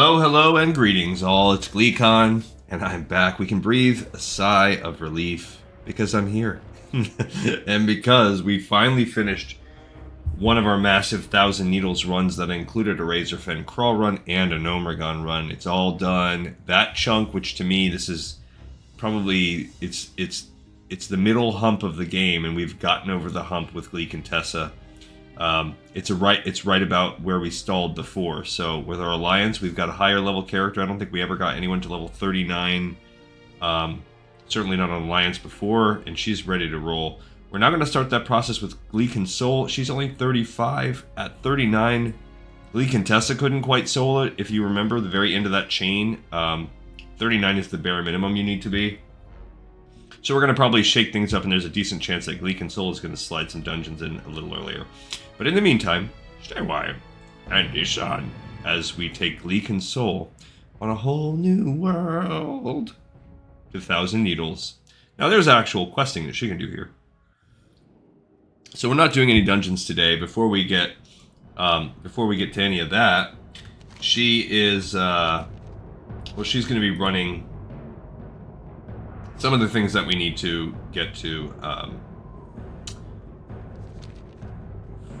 Hello, hello, and greetings all. It's GleeCon, and I'm back. We can breathe a sigh of relief because I'm here. and because we finally finished one of our massive Thousand Needles runs that included a Razorfen Kraul run and a Gnomeregan run. It's all done. That chunk, which to me, this is probably, it's, it's, it's the middle hump of the game, and we've gotten over the hump with Gleek and Tessa. Um, it's a right. It's right about where we stalled before. So with our alliance, we've got a higher level character. I don't think we ever got anyone to level 39. Um, certainly not on alliance before, and she's ready to roll. We're now going to start that process with Gleek and Soul. She's only 35. At 39, Gleek and Tessa couldn't quite soul it. If you remember the very end of that chain, um, 39 is the bare minimum you need to be. So we're going to probably shake things up, and there's a decent chance that Gleek and Soul is going to slide some dungeons in a little earlier. But in the meantime, stay away and Nissan as we take Gleek and Soul on a whole new world to Thousand Needles. Now there's actual questing that she can do here. So we're not doing any dungeons today. Before we get um, before we get to any of that, she is uh, well, she's going to be running some of the things that we need to get to um,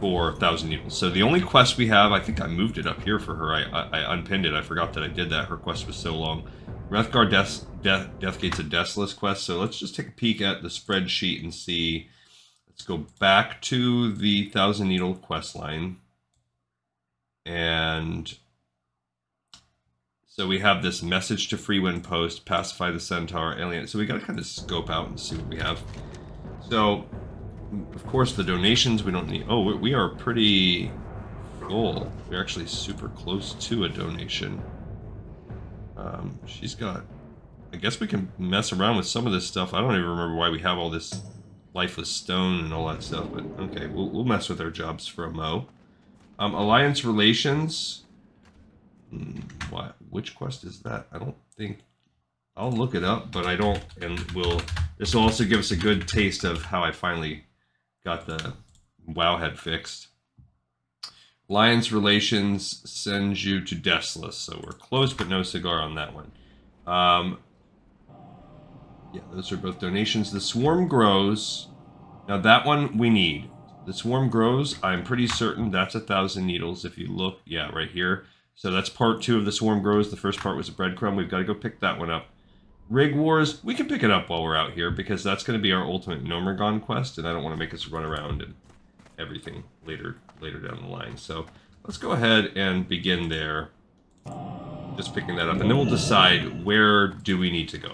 for Thousand Needles. So the only quest we have, I think I moved it up here for her. I, I, I unpinned it. I forgot that I did that. Her quest was so long. Wreathgar Death, Death, Deathgate's a Desolace quest. So let's just take a peek at the spreadsheet and see. Let's go back to the Thousand Needle quest line. And so we have this message to Freewind Post, pacify the Centaur, alien. So we got to kind of scope out and see what we have. So of course, the donations we don't need. Oh, we are pretty full. We're actually super close to a donation. Um, she's got. I guess we can mess around with some of this stuff. I don't even remember why we have all this lifeless stone and all that stuff, but okay, we'll, we'll mess with our jobs for a mo. Um, Alliance Relations. Hmm, what? Which quest is that? I don't think. I'll look it up, but I don't, and we'll. This will also give us a good taste of how I finally got the Wowhead fixed. Lion's Relations sends you to Desolace, so we're close but no cigar on that one. Um, yeah, those are both donations. The Swarm Grows. Now that one we need. The Swarm Grows, I'm pretty certain that's a thousand needles. If you look, yeah, right here. So that's part two of the Swarm Grows. The first part was a breadcrumb. We've got to go pick that one up. Rig Wars, we can pick it up while we're out here because that's going to be our ultimate Gnomeregan quest, and I don't want to make us run around and everything later later down the line. So let's go ahead and begin there. Just picking that up, and then we'll decide where do we need to go.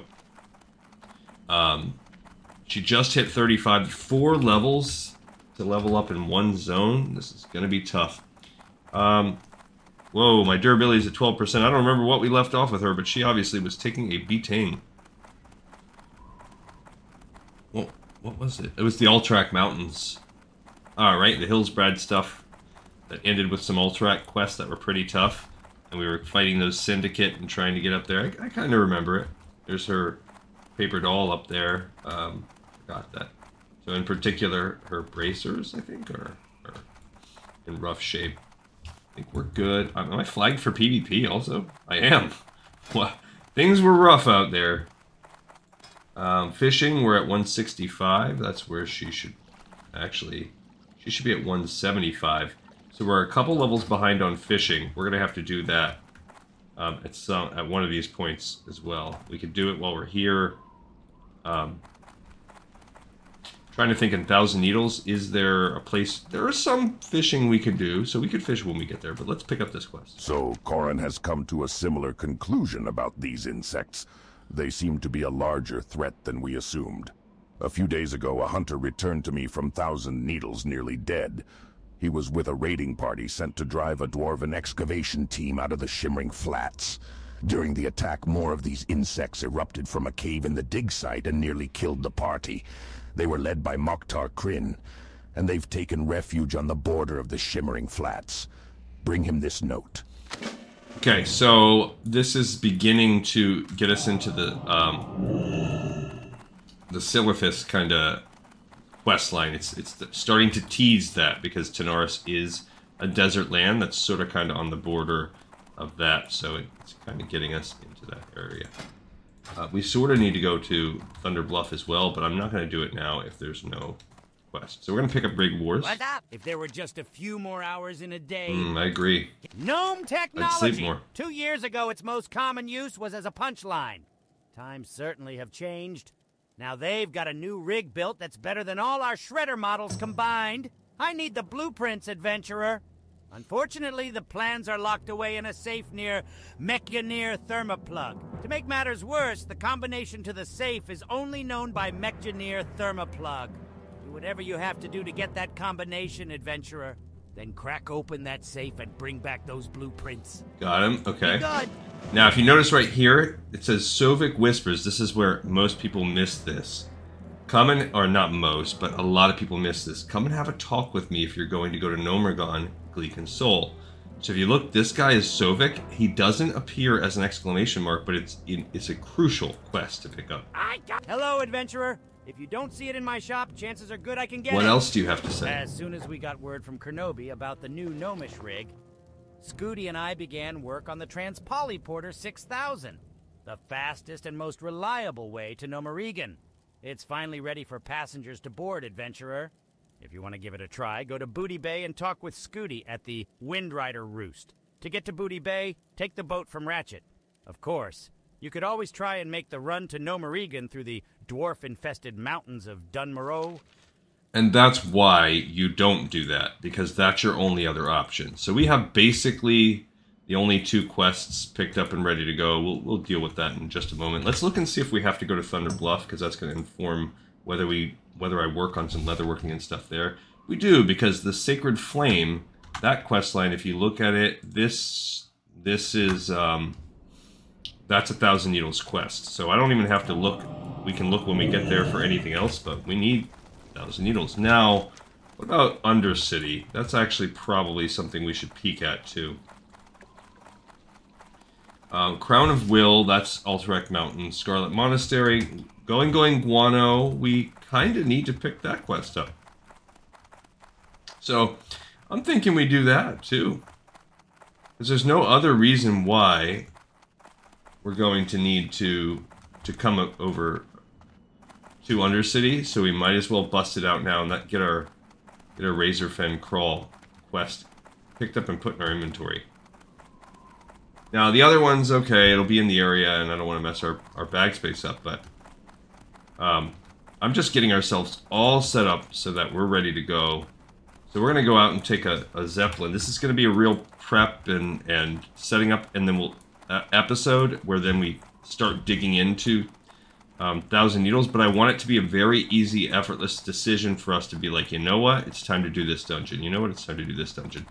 Um, she just hit 35, four levels to level up in one zone. This is going to be tough. Um, Whoa, my durability is at 12%. I don't remember what we left off with her, but she obviously was taking a beating. Well, what was it? It was the Alterac Mountains. Alright, the Hillsbrad stuff that ended with some Alterac quests that were pretty tough. And we were fighting those Syndicate and trying to get up there. I, I kind of remember it. There's her paper doll up there. Um, got that. So in particular, her bracers, I think, are, are in rough shape. I think we're good. Am I flagged for PvP also? I am. Well, things were rough out there. Um, fishing, we're at 165. That's where she should actually... She should be at 175. So we're a couple levels behind on fishing. We're going to have to do that um, at some at one of these points as well. We could do it while we're here. Um, Trying to think in Thousand Needles, is there a place... There is some fishing we could do, so we could fish when we get there, but let's pick up this quest. So, Corran has come to a similar conclusion about these insects. They seem to be a larger threat than we assumed. A few days ago, a hunter returned to me from Thousand Needles nearly dead. He was with a raiding party sent to drive a dwarven excavation team out of the Shimmering Flats. During the attack, more of these insects erupted from a cave in the dig site and nearly killed the party. They were led by Moktar Krin, and they've taken refuge on the border of the Shimmering Flats. Bring him this note. Okay, so this is beginning to get us into the um, the Silithus kind of quest line. It's it's starting to tease that because Tanaris is a desert land that's sort of kind of on the border of that, so it's kind of getting us into that area. Uh, we sort of need to go to Thunder Bluff as well, but I'm not going to do it now if there's no quest. So we're going to pick up Rig Wars. What's up? If there were just a few more hours in a day. Mm, I agree. Gnome technology. sleep more. Two years ago, its most common use was as a punchline. Times certainly have changed. Now they've got a new rig built that's better than all our shredder models combined. I need the blueprints, adventurer. Unfortunately, the plans are locked away in a safe near Mekgineer Thermaplugg. To make matters worse, the combination to the safe is only known by Mekgineer Thermaplugg. Do whatever you have to do to get that combination, adventurer. Then crack open that safe and bring back those blueprints. Got him. Okay. Good. Now, if you notice right here, it says Sovik Whispers. This is where most people miss this. Come and, or not most, but a lot of people miss this. Come and have a talk with me if you're going to go to Gnomeregan, Soul. So if you look, this guy is Sovik. He doesn't appear as an exclamation mark, but it's it's a crucial quest to pick up. I got. Hello, adventurer. If you don't see it in my shop, chances are good I can get What it. else do you have to say? As soon as we got word from Kernobee about the new Gnomish rig, Scooty and I began work on the Transpolyporter 6000, the fastest and most reliable way to Gnomeregan. It's finally ready for passengers to board, adventurer. If you want to give it a try, go to Booty Bay and talk with Scooty at the Windrider Roost. To get to Booty Bay, take the boat from Ratchet. Of course, you could always try and make the run to Gnomeregan through the dwarf-infested mountains of Dun Morogh, And that's why you don't do that, because that's your only other option. So we have basically the only two quests picked up and ready to go. We'll, we'll deal with that in just a moment. Let's look and see if we have to go to Thunder Bluff, because that's going to inform whether we whether I work on some leatherworking and stuff there. We do, because the Sacred Flame, that quest line, if you look at it, this this is um, that's a Thousand Needles quest. So I don't even have to look. We can look when we get there for anything else, but we need Thousand Needles. Now, what about Undercity? That's actually probably something we should peek at, too. Um, Crown of Will, that's Alterac Mountain. Scarlet Monastery. Going Going Guano, we kind of need to pick that quest up. So, I'm thinking we do that, too. Because there's no other reason why we're going to need to to come over to Undercity, so we might as well bust it out now and not get our get our Razorfen Kraul quest picked up and put in our inventory. Now the other one's okay, it'll be in the area and I don't want to mess our, our bag space up, but um, I'm just getting ourselves all set up so that we're ready to go. So we're going to go out and take a, a Zeppelin. This is going to be a real prep and, and setting up, and then we'll uh, episode where then we start digging into um, Thousand Needles, but I want it to be a very easy, effortless decision for us to be like, you know what, it's time to do this dungeon. You know what, it's time to do this dungeon.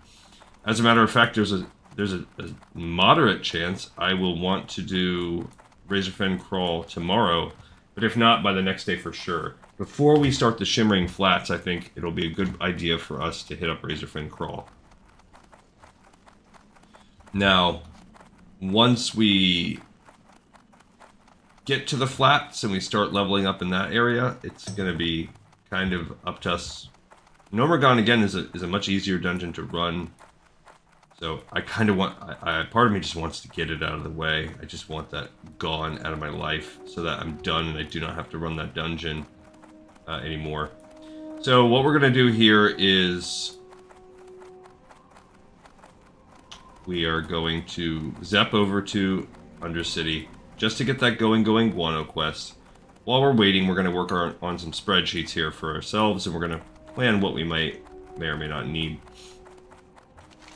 As a matter of fact, there's a there's a, a moderate chance I will want to do Razorfen Kraul tomorrow, but if not, by the next day for sure. Before we start the Shimmering Flats, I think it'll be a good idea for us to hit up Razorfen Kraul. Now, once we get to the flats and we start leveling up in that area, it's going to be kind of up to us. Gnomeregan, again, is a, is a much easier dungeon to run. So I kind of want, I, I, part of me just wants to get it out of the way. I just want that gone out of my life so that I'm done and I do not have to run that dungeon uh, anymore. So what we're going to do here is we are going to zap over to Undercity just to get that going going guano quest. While we're waiting, we're going to work on some spreadsheets here for ourselves, and we're going to plan what we might may or may not need.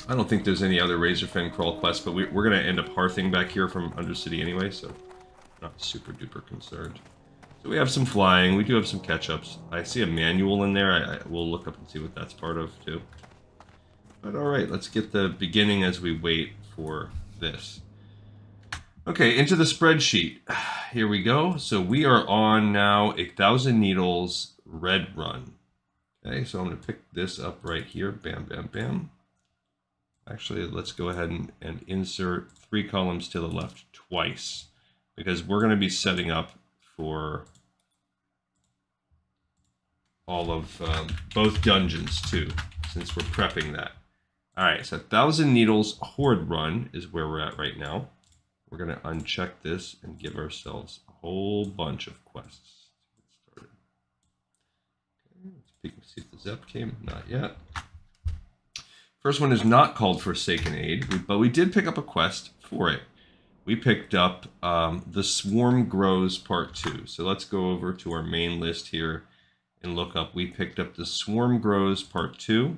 I don't think there's any other Razorfen Kraul quests, but we, we're going to end up hearthing back here from Undercity anyway, so not super duper concerned. So we have some flying, we do have some catch-ups. I see a manual in there, I, I, we'll look up and see what that's part of too. But alright, let's get the beginning as we wait for this. Okay, into the spreadsheet. Here we go. So we are on now a thousand needles red run. Okay, so I'm going to pick this up right here. Bam, bam, bam. Actually, let's go ahead and, and insert three columns to the left twice because we're going to be setting up for all of um, both dungeons too, since we're prepping that. All right, so Thousand Needles Horde Run is where we're at right now. We're going to uncheck this and give ourselves a whole bunch of quests. Let's peek and see if the Zep came. Not yet. First one is not called Forsaken Aid, but we did pick up a quest for it. We picked up um, The Swarm Grows Part 2. So let's go over to our main list here and look up. We picked up The Swarm Grows Part 2,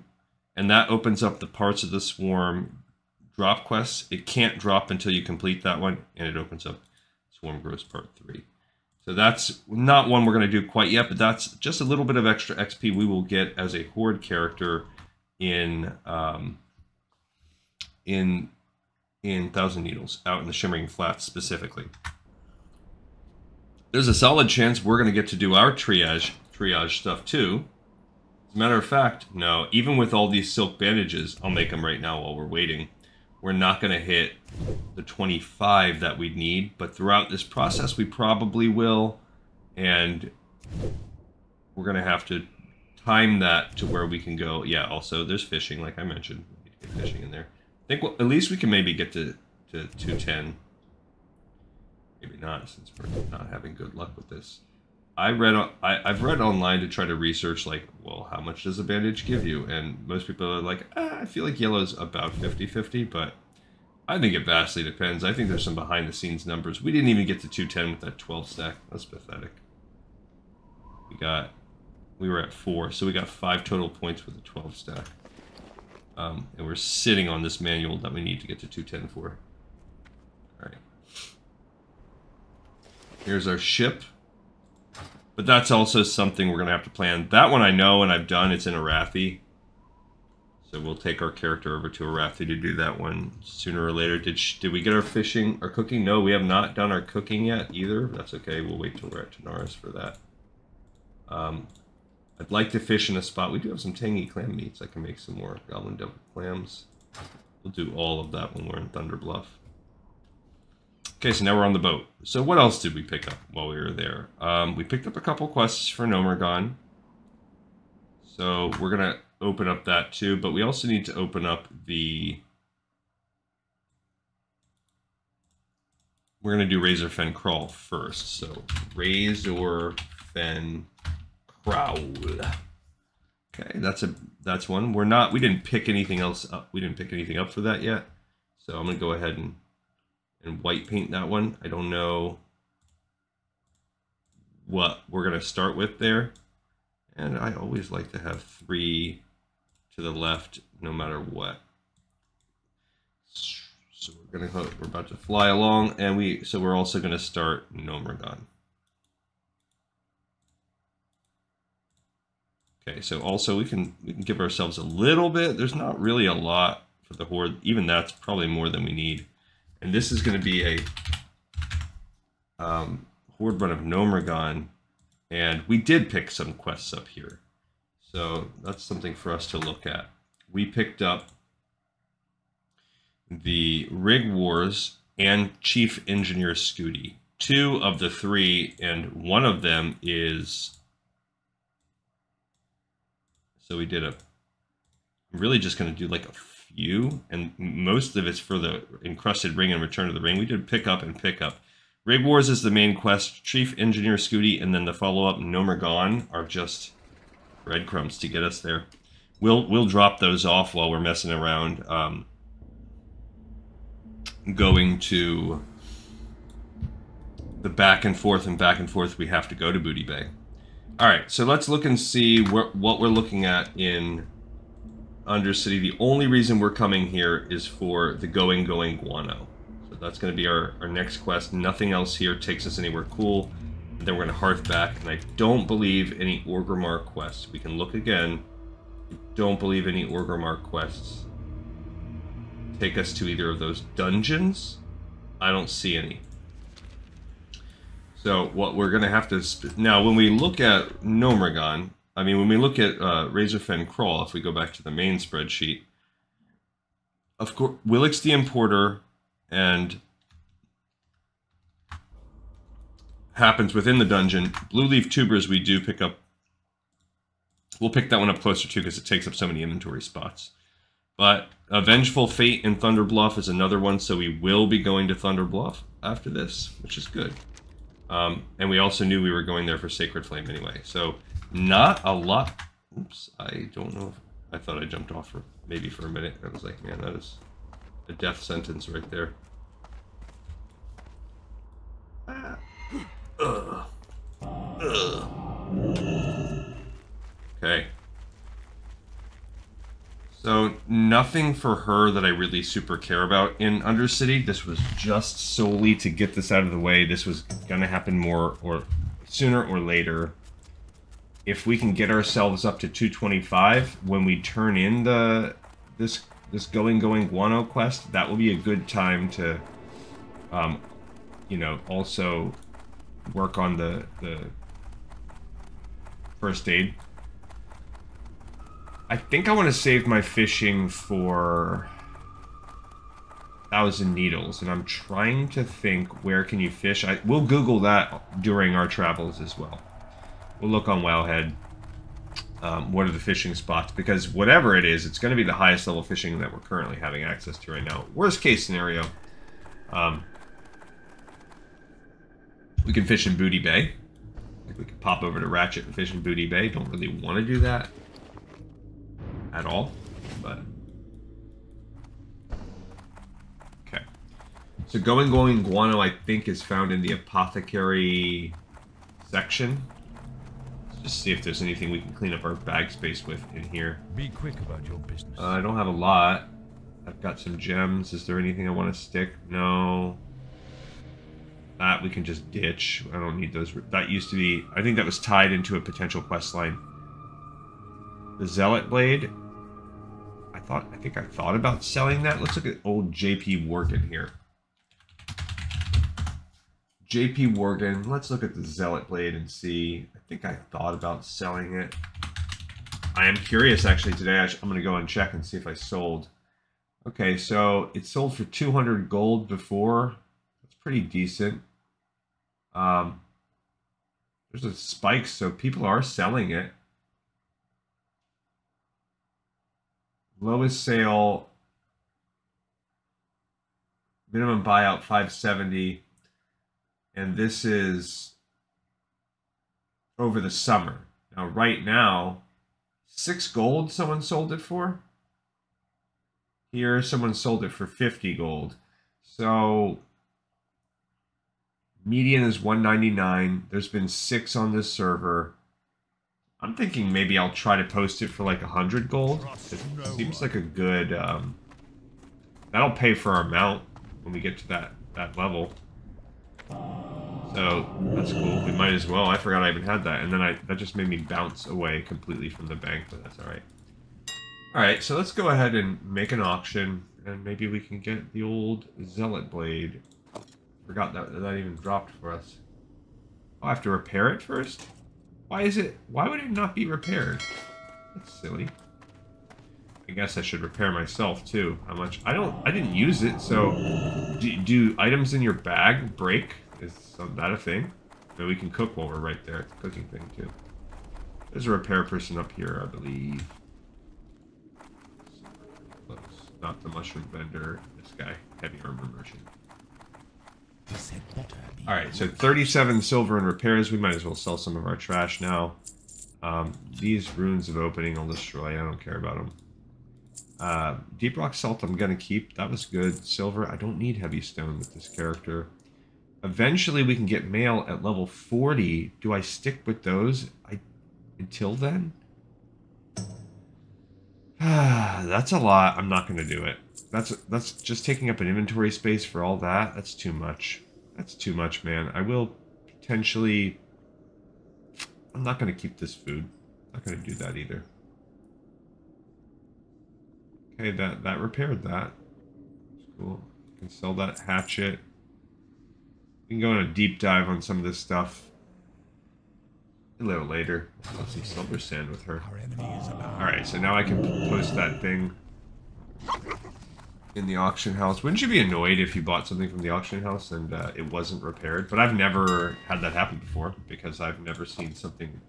and that opens up the parts of the swarm drop quests. It can't drop until you complete that one, and it opens up Swarm Grows Part 3. So that's not one we're going to do quite yet, but that's just a little bit of extra XP we will get as a Horde character in um, in in Thousand Needles, out in the Shimmering Flats specifically. There's a solid chance we're going to get to do our triage triage stuff too. As a matter of fact, no, even with all these silk bandages, I'll make them right now while we're waiting. We're not going to hit the 25 that we'd need, but throughout this process, we probably will. And we're going to have to time that to where we can go. Yeah, also there's fishing, like I mentioned. Fishing in there. I think well, at least we can maybe get to, to 210. Maybe not, since we're not having good luck with this. I read I, I've read online to try to research like, well, how much does a bandage give you? And most people are like, ah, I feel like yellow's about 50-50, but I think it vastly depends. I think there's some behind the scenes numbers. We didn't even get to 210 with that 12 stack. That's pathetic. We got we were at four, so we got five total points with a 12 stack. Um, and we're sitting on this manual that we need to get to 210 for. Alright. Here's our ship. But that's also something we're going to have to plan. That one I know and I've done. It's in Arathi. So we'll take our character over to Arathi to do that one sooner or later. Did did we get our fishing, our cooking? No, we have not done our cooking yet either. That's okay. We'll wait till we're at Tanaris for that. Um, I'd like to fish in a spot. We do have some tangy clam meats. I can make some more goblin devil clams. We'll do all of that when we're in Thunder Bluff. Okay, so now we're on the boat. So what else did we pick up while we were there? Um, we picked up a couple quests for Gnomeregan. So we're going to open up that too, but we also need to open up the... We're going to do Razorfen Kraul first. So Razorfen Kraul. Okay, that's a that's one. We're not we didn't pick anything else up. We didn't pick anything up for that yet. So I'm gonna go ahead and and white paint that one. I don't know what we're gonna start with there. And I always like to have three to the left no matter what. So we're gonna we're about to fly along and we so we're also gonna start Gnomeregan. Okay, so also we can we can give ourselves a little bit. There's not really a lot for the horde. Even that's probably more than we need. And this is going to be a um, horde run of Gnomeregan, and we did pick some quests up here. So that's something for us to look at. We picked up the Rig Wars and Chief Engineer Scooty. Two of the three, and one of them is so we did a, I'm really just going to do like a few, and most of it's for the encrusted ring and return of the ring. We did pick up and pick up. Rig Wars is the main quest. Chief Engineer Scooty and then the follow-up Gnomeregan are just breadcrumbs to get us there. We'll we'll drop those off while we're messing around. Um, going to the back and forth and back and forth we have to go to Booty Bay. All right, so let's look and see what, we're looking at in Undercity. The only reason we're coming here is for the Going Going Guano. So that's going to be our, our next quest. Nothing else here takes us anywhere cool. And then we're going to Hearth back, and I don't believe any Orgrimmar quests. We can look again. Don't believe any Orgrimmar quests take us to either of those dungeons. I don't see any. So what we're going to have to... Now, when we look at Gnomeregan, I mean, when we look at uh, Razorfen Kraul, if we go back to the main spreadsheet, of course, Willix the Importer and happens within the dungeon. Blue Leaf Tubers we do pick up. We'll pick that one up closer too because it takes up so many inventory spots. But a Vengeful Fate in Thunder Bluff is another one, so we will be going to Thunder Bluff after this, which is good. Um, and we also knew we were going there for Sacred Flame anyway. So not a lot. Oops, I don't know. If, I thought I jumped off for maybe for a minute. I was like, man, that is a death sentence right there. Ah. Ugh. Ugh. Okay. So nothing for her that I really super care about in Undercity. This was just solely to get this out of the way. This was gonna happen more or sooner or later. If we can get ourselves up to 225 when we turn in the this this going going guano quest, that will be a good time to, um, you know, also work on the the first aid I think I want to save my fishing for Thousand Needles, and I'm trying to think where can you fish. I we'll Google that during our travels as well. We'll look on Wowhead. Um, what are the fishing spots? Because whatever it is, it's going to be the highest level fishing that we're currently having access to right now. Worst case scenario, um, we can fish in Booty Bay. We could pop over to Ratchet and fish in Booty Bay. Don't really want to do that at all, but... Okay. So going going guano, I think, is found in the apothecary section. Let's just see if there's anything we can clean up our bag space with in here. Be quick about your business. Uh, I don't have a lot. I've got some gems. Is there anything I want to stick? No. That we can just ditch. I don't need those. That used to be... I think that was tied into a potential quest line. The Zealot Blade. I thought, I think I thought about selling that. Let's look at old JP Worgen here. JP Worgen. Let's look at the Zealot Blade and see. I think I thought about selling it. I am curious actually today. I'm going to go and check and see if I sold. Okay, so it sold for 200 gold before. That's pretty decent. Um, there's a spike, so people are selling it. Lowest sale, minimum buyout 570, and this is over the summer. Now, right now, six gold someone sold it for. Here, someone sold it for 50 gold. So, median is 199. There's been six on this server. I'm thinking maybe I'll try to post it for like a hundred gold. It seems like a good. Um, that'll pay for our mount when we get to that that level. So that's cool. We might as well. I forgot I even had that, and then I that just made me bounce away completely from the bank, but that's all right. All right, so let's go ahead and make an auction, and maybe we can get the old zealot blade. Forgot that that even dropped for us. Oh, I have to repair it first. Why is it... Why would it not be repaired? That's silly. I guess I should repair myself, too. How much... I don't... I didn't use it, so... Do, do items in your bag break? Is that a thing? Maybe we can cook while we're right there. It's a cooking thing, too. There's a repair person up here, I believe. Not the mushroom vendor. This guy. Heavy armor merchant. Alright, so 37 silver in repairs. We might as well sell some of our trash now. Um, these runes of opening I'll destroy. I don't care about them. Uh, Deep Rock Salt I'm going to keep. That was good. Silver, I don't need Heavy Stone with this character. Eventually we can get mail at level 40. Do I stick with those I until then? that's a lot. I'm not going to do it. That's that's just taking up an inventory space for all that. That's too much. That's too much, man. I will potentially... I'm not going to keep this food. Not going to do that either. Okay, that, that repaired that. That's cool. can sell that hatchet. We can go on a deep dive on some of this stuff a little later. I'll see silver sand with her. Alright, so now I can post that thing in the auction house. Wouldn't you be annoyed if you bought something from the auction house and uh, it wasn't repaired? But I've never had that happen before because I've never seen something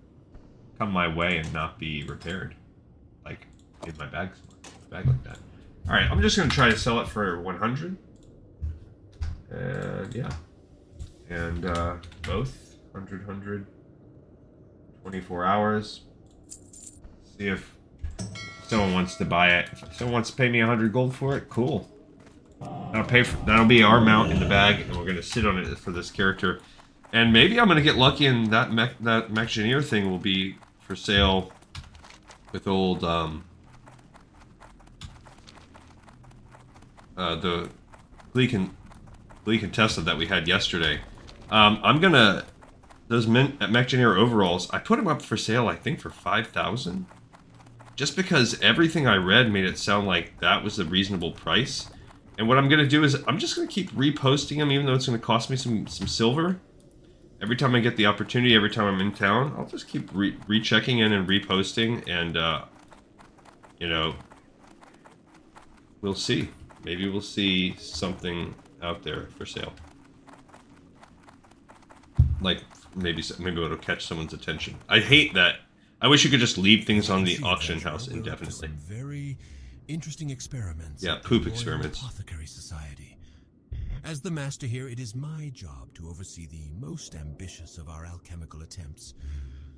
come my way and not be repaired. Like in my bag, bag like that. All right, I'm just gonna try to sell it for 100. And yeah, and uh, both 100, 100, 24 hours. See if someone wants to buy it. If someone wants to pay me 100 gold for it, cool. That'll pay for, that'll be our mount in the bag, and we're gonna sit on it for this character. And maybe I'm gonna get lucky, and that mech, that Mekgineer thing will be for sale with old um, uh, the Glee and Glee contestant that we had yesterday. Um, I'm gonna those men at Mekgineer overalls. I put them up for sale. I think for five thousand. Just because everything I read made it sound like that was a reasonable price. And what I'm going to do is I'm just going to keep reposting them even though it's going to cost me some, some silver. Every time I get the opportunity, every time I'm in town, I'll just keep re rechecking in and reposting and, uh, you know, we'll see. Maybe we'll see something out there for sale. Like, maybe maybe it'll catch someone's attention. I hate that. I wish you could just leave things on the auction house indefinitely. Very interesting experiments. Yeah, poop experiments. Apothecary Society. As the master here, it is my job to oversee the most ambitious of our alchemical attempts.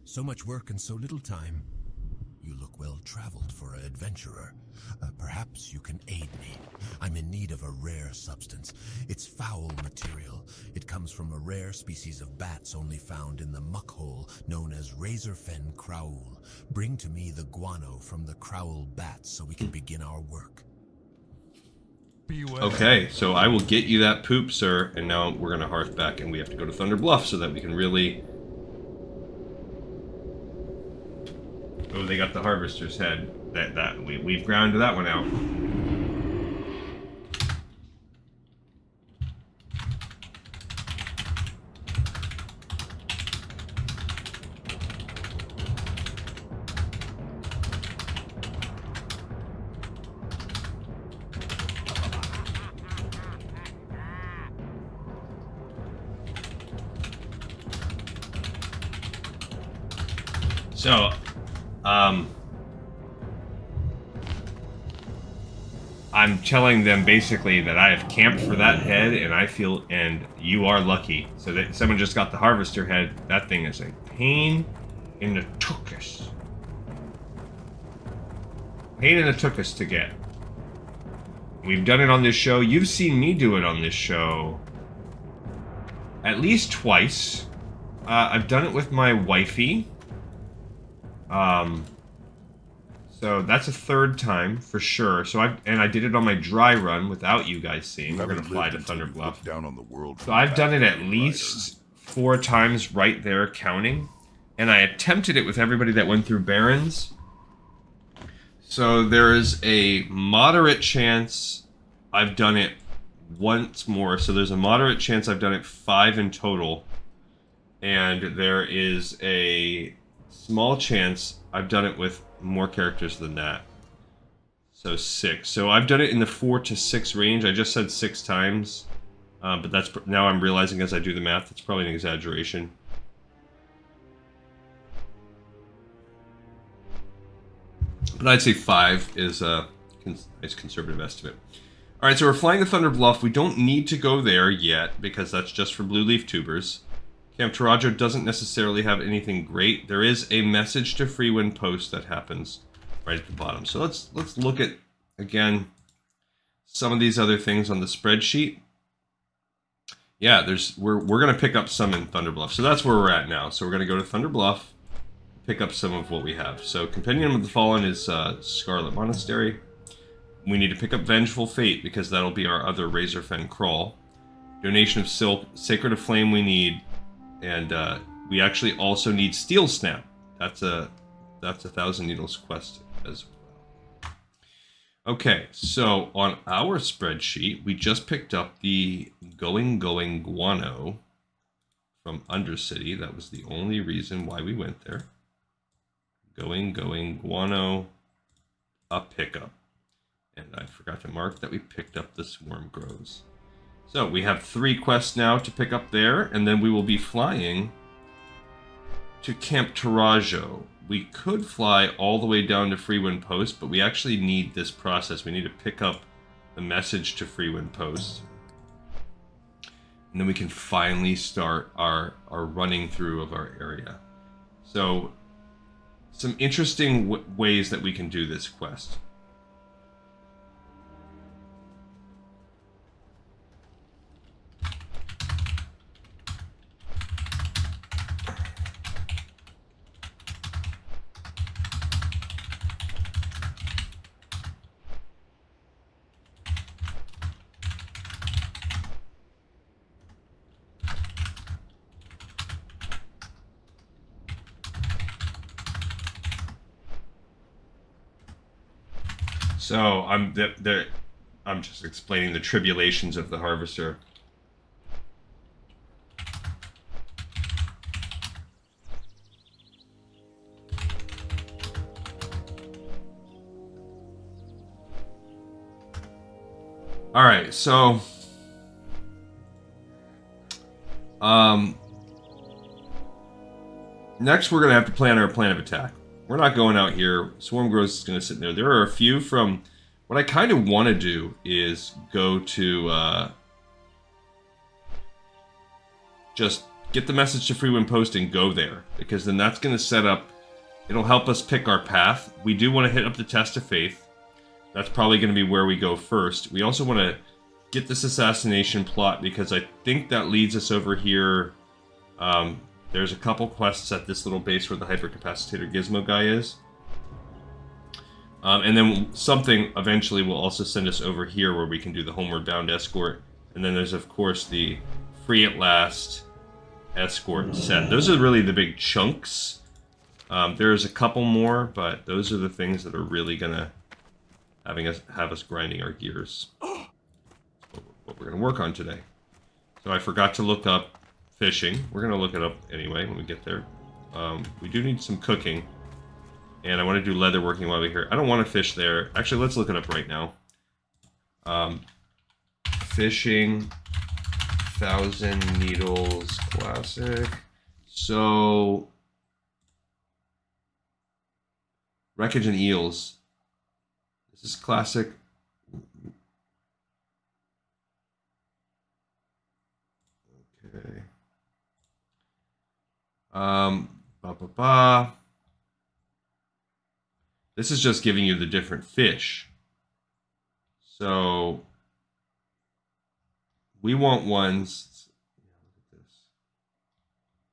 So much work and so little time. You look well traveled for an adventurer. Uh, perhaps you can aid me. I'm in need of a rare substance. It's foul material. It comes from a rare species of bats only found in the muck hole known as Razorfen Kraul. Bring to me the guano from the Kraul bats so we can begin our work. Beware. Okay, so I will get you that poop, sir, and now we're gonna hearth back, and we have to go to Thunder Bluff so that we can really. Oh, they got the harvester's head. That that we we've ground that one out. Telling them basically that I have camped for that head, and I feel, and you are lucky. So that someone just got the harvester head. That thing is a pain in the tuchus. Pain in the tuchus to get. We've done it on this show. You've seen me do it on this show at least twice. Uh, I've done it with my wifey. Um, so that's a third time for sure. So I and I did it on my dry run without you guys seeing. We're gonna fly to Thunder Bluff. down on the world So I've done it at least four times right there counting. And I attempted it with everybody that went through Barons. So there is a moderate chance I've done it once more. So there's a moderate chance I've done it five in total. And there is a small chance I've done it with more characters than that. So six. So I've done it in the four to six range. I just said six times. Uh, but that's now I'm realizing as I do the math, it's probably an exaggeration. But I'd say five is a nice conservative estimate. All right, so we're flying to Thunder Bluff. We don't need to go there yet because that's just for blue leaf tubers. Camp Taurajo doesn't necessarily have anything great. There is a message to Freewind post that happens right at the bottom. So let's let's look at again some of these other things on the spreadsheet. Yeah, there's we're we're gonna pick up some in Thunderbluff. So that's where we're at now. So we're gonna go to Thunderbluff, pick up some of what we have. So Compendium of the Fallen is uh, Scarlet Monastery. We need to pick up Vengeful Fate because that'll be our other Razorfen Kraul. Donation of Silk, Sacred of Flame we need, and uh, we actually also need Steel Snap. That's a that's a Thousand Needles quest as well. Okay, so on our spreadsheet, we just picked up the Going Going Guano from Undercity. That was the only reason why we went there. Going Going Guano, a pickup. And I forgot to mark that we picked up the Swarm Grows. So we have three quests now to pick up there, and then we will be flying to Camp Taurajo, we could fly all the way down to Freewind Post, but we actually need this process. We need to pick up the message to Freewind Post. And then we can finally start our, our running through of our area. So, some interesting ways that we can do this quest. So I'm I'm just explaining the tribulations of the harvester. All right, so um next we're going to have to plan our plan of attack. We're not going out here. Swarm Growth is going to sit in there. There are a few from... What I kind of want to do is go to... Uh, just get the message to Freewind Post and go there. Because then that's going to set up... It'll help us pick our path. We do want to hit up the Test of Faith. That's probably going to be where we go first. We also want to get this assassination plot because I think that leads us over here... Um, there's a couple quests at this little base where the hypercapacitator gizmo guy is. Um, and then something eventually will also send us over here where we can do the homeward bound escort. And then there's, of course, the free at last escort set. Those are really the big chunks. Um, there's a couple more, but those are the things that are really going to having us have us grinding our gears. what we're going to work on today. So I forgot to look up fishing. We're going to look it up anyway when we get there. Um, we do need some cooking. And I want to do leather working while we're here. I don't want to fish there. Actually, let's look it up right now. Um, fishing, Thousand Needles Classic. So, Wreckage and Eels. This is classic Um, ba ba ba. This is just giving you the different fish. So we want ones.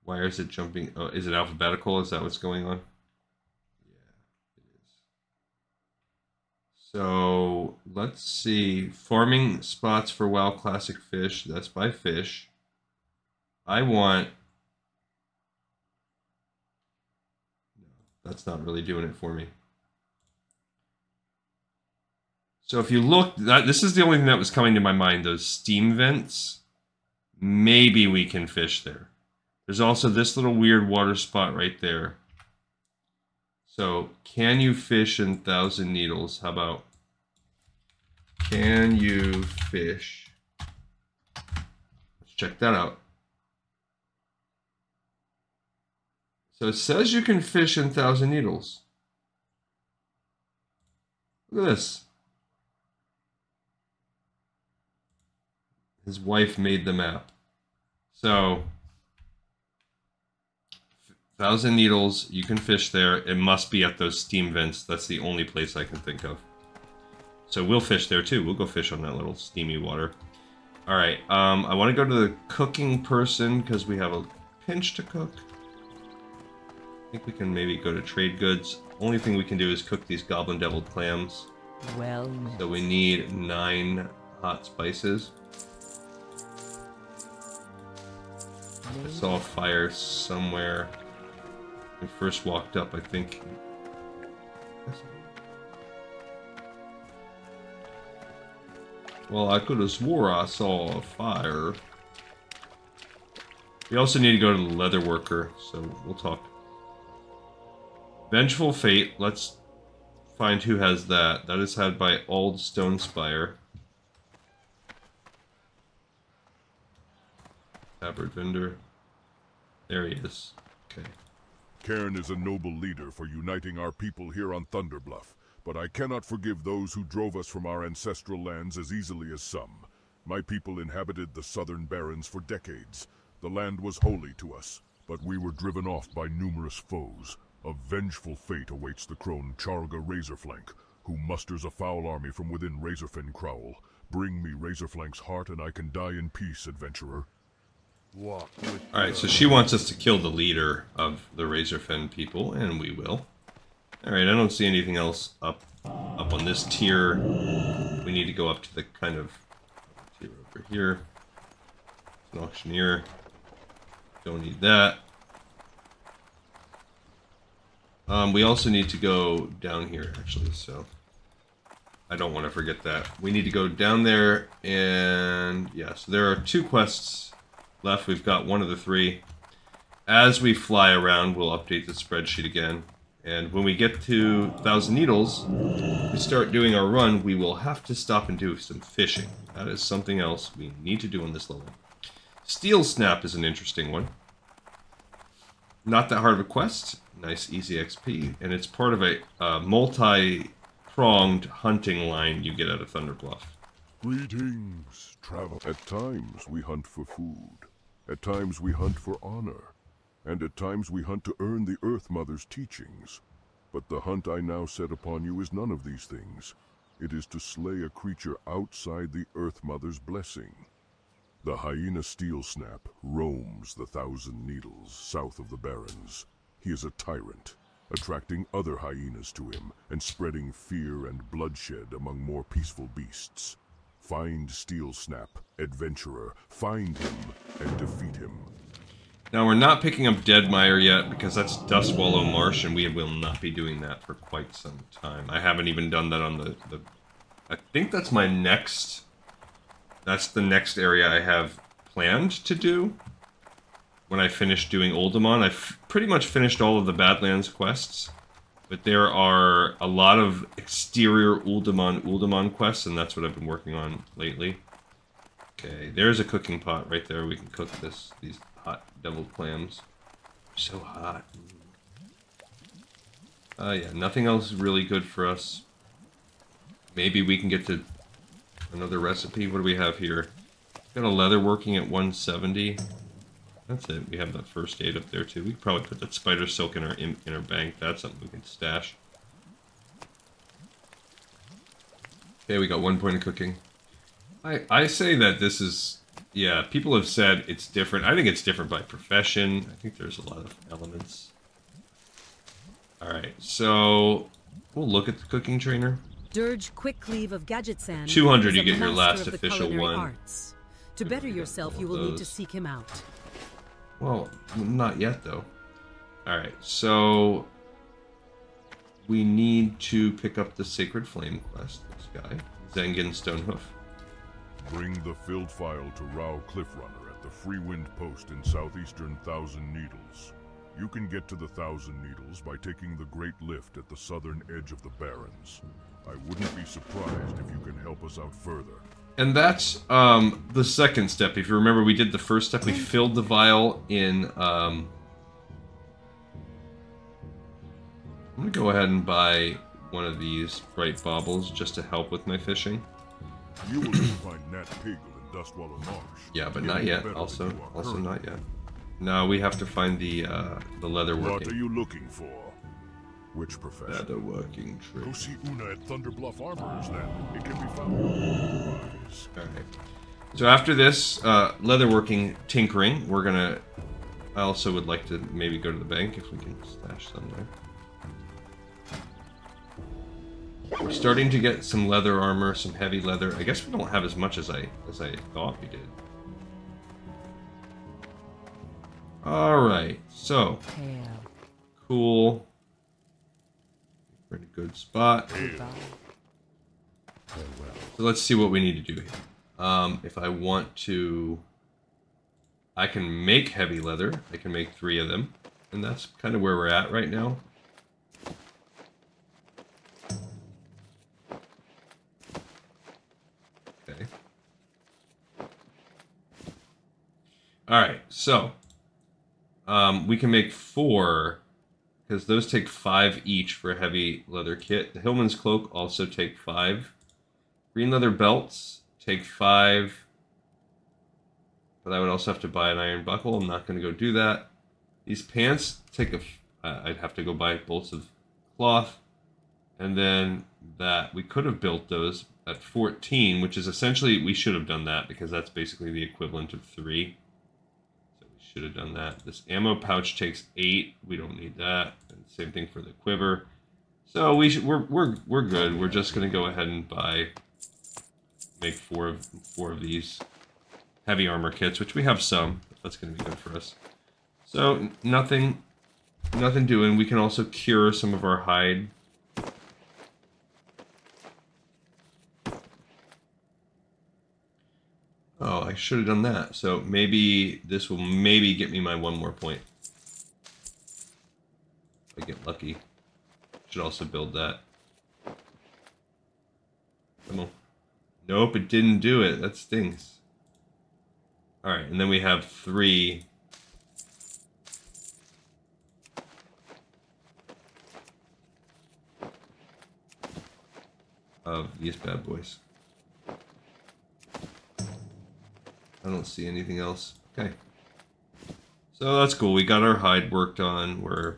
Why is it jumping? Oh, is it alphabetical? Is that what's going on? Yeah, it is. So let's see. Farming spots for wild classic fish. That's by fish. I want that's not really doing it for me. So if you look, that, this is the only thing that was coming to my mind, those steam vents. Maybe we can fish there. There's also this little weird water spot right there. So can you fish in Thousand Needles? How about, can you fish? Let's check that out. So it says you can fish in Thousand Needles. Look at this. His wife made the map. So, Thousand Needles, you can fish there. It must be at those steam vents. That's the only place I can think of. So we'll fish there too. We'll go fish on that little steamy water. Alright, um, I want to go to the cooking person because we have a pinch to cook. I think we can maybe go to trade goods. Only thing we can do is cook these goblin deviled clams. Well So we need nine hot spices. I saw a fire somewhere. When I first walked up, I think. Well, I could have swore I saw a fire. We also need to go to the leather worker, so we'll talk Vengeful Fate. Let's find who has that. That is had by Old Stonespire. Tabard vendor. There he is. Okay. Cairn is a noble leader for uniting our people here on Thunderbluff, but I cannot forgive those who drove us from our ancestral lands as easily as some. My people inhabited the southern barrens for decades. The land was holy to us, but we were driven off by numerous foes. A vengeful fate awaits the crone Charga Razorflank, who musters a foul army from within Razorfen Kraul. Bring me Razorflank's heart and I can die in peace, adventurer. All right, so she wants us to kill the leader of the Razorfen people, and we will. All right, I don't see anything else up up on this tier. We need to go up to the kind of tier over here. An auctioneer. Don't need that. Um, we also need to go down here, actually, so... I don't want to forget that. We need to go down there, and... Yeah, so there are two quests left. We've got one of the three. As we fly around, we'll update the spreadsheet again. And when we get to Thousand Needles, we start doing our run, we will have to stop and do some fishing. That is something else we need to do on this level. Steel Snap is an interesting one. Not that hard of a quest. Nice, easy XP. And it's part of a multi-pronged hunting line you get out of Thunderbluff. Greetings, travel. At times we hunt for food. At times we hunt for honor. And at times we hunt to earn the Earth Mother's teachings. But the hunt I now set upon you is none of these things. It is to slay a creature outside the Earth Mother's blessing. The hyena Steel Snap roams the Thousand Needles south of the Barrens. He is a tyrant, attracting other hyenas to him and spreading fear and bloodshed among more peaceful beasts. Find Steel Snap, adventurer, find him and defeat him. Now we're not picking up Deadmire yet because that's Dustwallow Marsh and we will not be doing that for quite some time. I haven't even done that on the, the I think that's my next that's the next area I have planned to do when I finished doing Uldaman. I've pretty much finished all of the Badlands quests, but there are a lot of exterior Uldaman Uldaman quests, and that's what I've been working on lately. Okay, there's a cooking pot right there. We can cook this these hot deviled clams. So hot. Uh, yeah, nothing else really good for us. Maybe we can get to another recipe. What do we have here? Got a leather working at 170. That's it. We have that first aid up there too. We could probably put that spider silk in our in, in our bank. That's something we can stash. Okay, we got one point of cooking. I I say that this is yeah. People have said it's different. I think it's different by profession. I think there's a lot of elements. All right, so we'll look at the cooking trainer. Dirge Quick Cleave of Gadgetzan. 200, you get your last of official one. Arts. To better yourself, you will need to seek him out. Well, not yet though. Alright, so we need to pick up the Sacred Flame quest, this guy. Zangen Stonehoof. Bring the filled file to Rau Cliffrunner at the Freewind Post in southeastern Thousand Needles. You can get to the Thousand Needles by taking the Great Lift at the southern edge of the Barrens. I wouldn't be surprised if you can help us out further. And that's um, the second step. If you remember, we did the first step. We filled the vial in... Um... I'm going to go ahead and buy one of these bright baubles just to help with my fishing. You will find Nat Pagle in Dustwallow Marsh. Yeah, but not yet. Also, than you are also not yet. No, we have to find the uh, the leather What are you looking for? Which profession? Leather working Go tree. see Una at Thunderbluff Armorers then. It can be found. Rise. Alright. So after this, uh, leatherworking tinkering, we're gonna... I also would like to maybe go to the bank if we can stash somewhere. We're starting to get some leather armor, some heavy leather. I guess we don't have as much as I as I thought we did. Alright, so Hail. cool. Pretty good spot. So let's see what we need to do here. Um, if I want to, I can make heavy leather. I can make three of them, and that's kind of where we're at right now. Okay. All right, so um, we can make four because those take five each for a heavy leather kit. The Hillman's cloak also take five. Green leather belts take five. But I would also have to buy an iron buckle. I'm not going to go do that. These pants take a. I'd have to go buy bolts of cloth, and then that we could have built those at 14, which is essentially we should have done that because that's basically the equivalent of three. Should have done that. This ammo pouch takes eight. We don't need that. And same thing for the quiver. So we should, we're we're we're good. We're just gonna go ahead and buy make four of four of these heavy armor kits, which we have some. That's gonna be good for us. So nothing nothing doing. We can also cure some of our hide Oh, I should have done that. So maybe this will maybe get me my one more point. If I get lucky. Should also build that. Come on. Nope, it didn't do it. That stings. Alright, and then we have three. Of these bad boys. I don't see anything else. Okay. So that's cool. We got our hide worked on. We're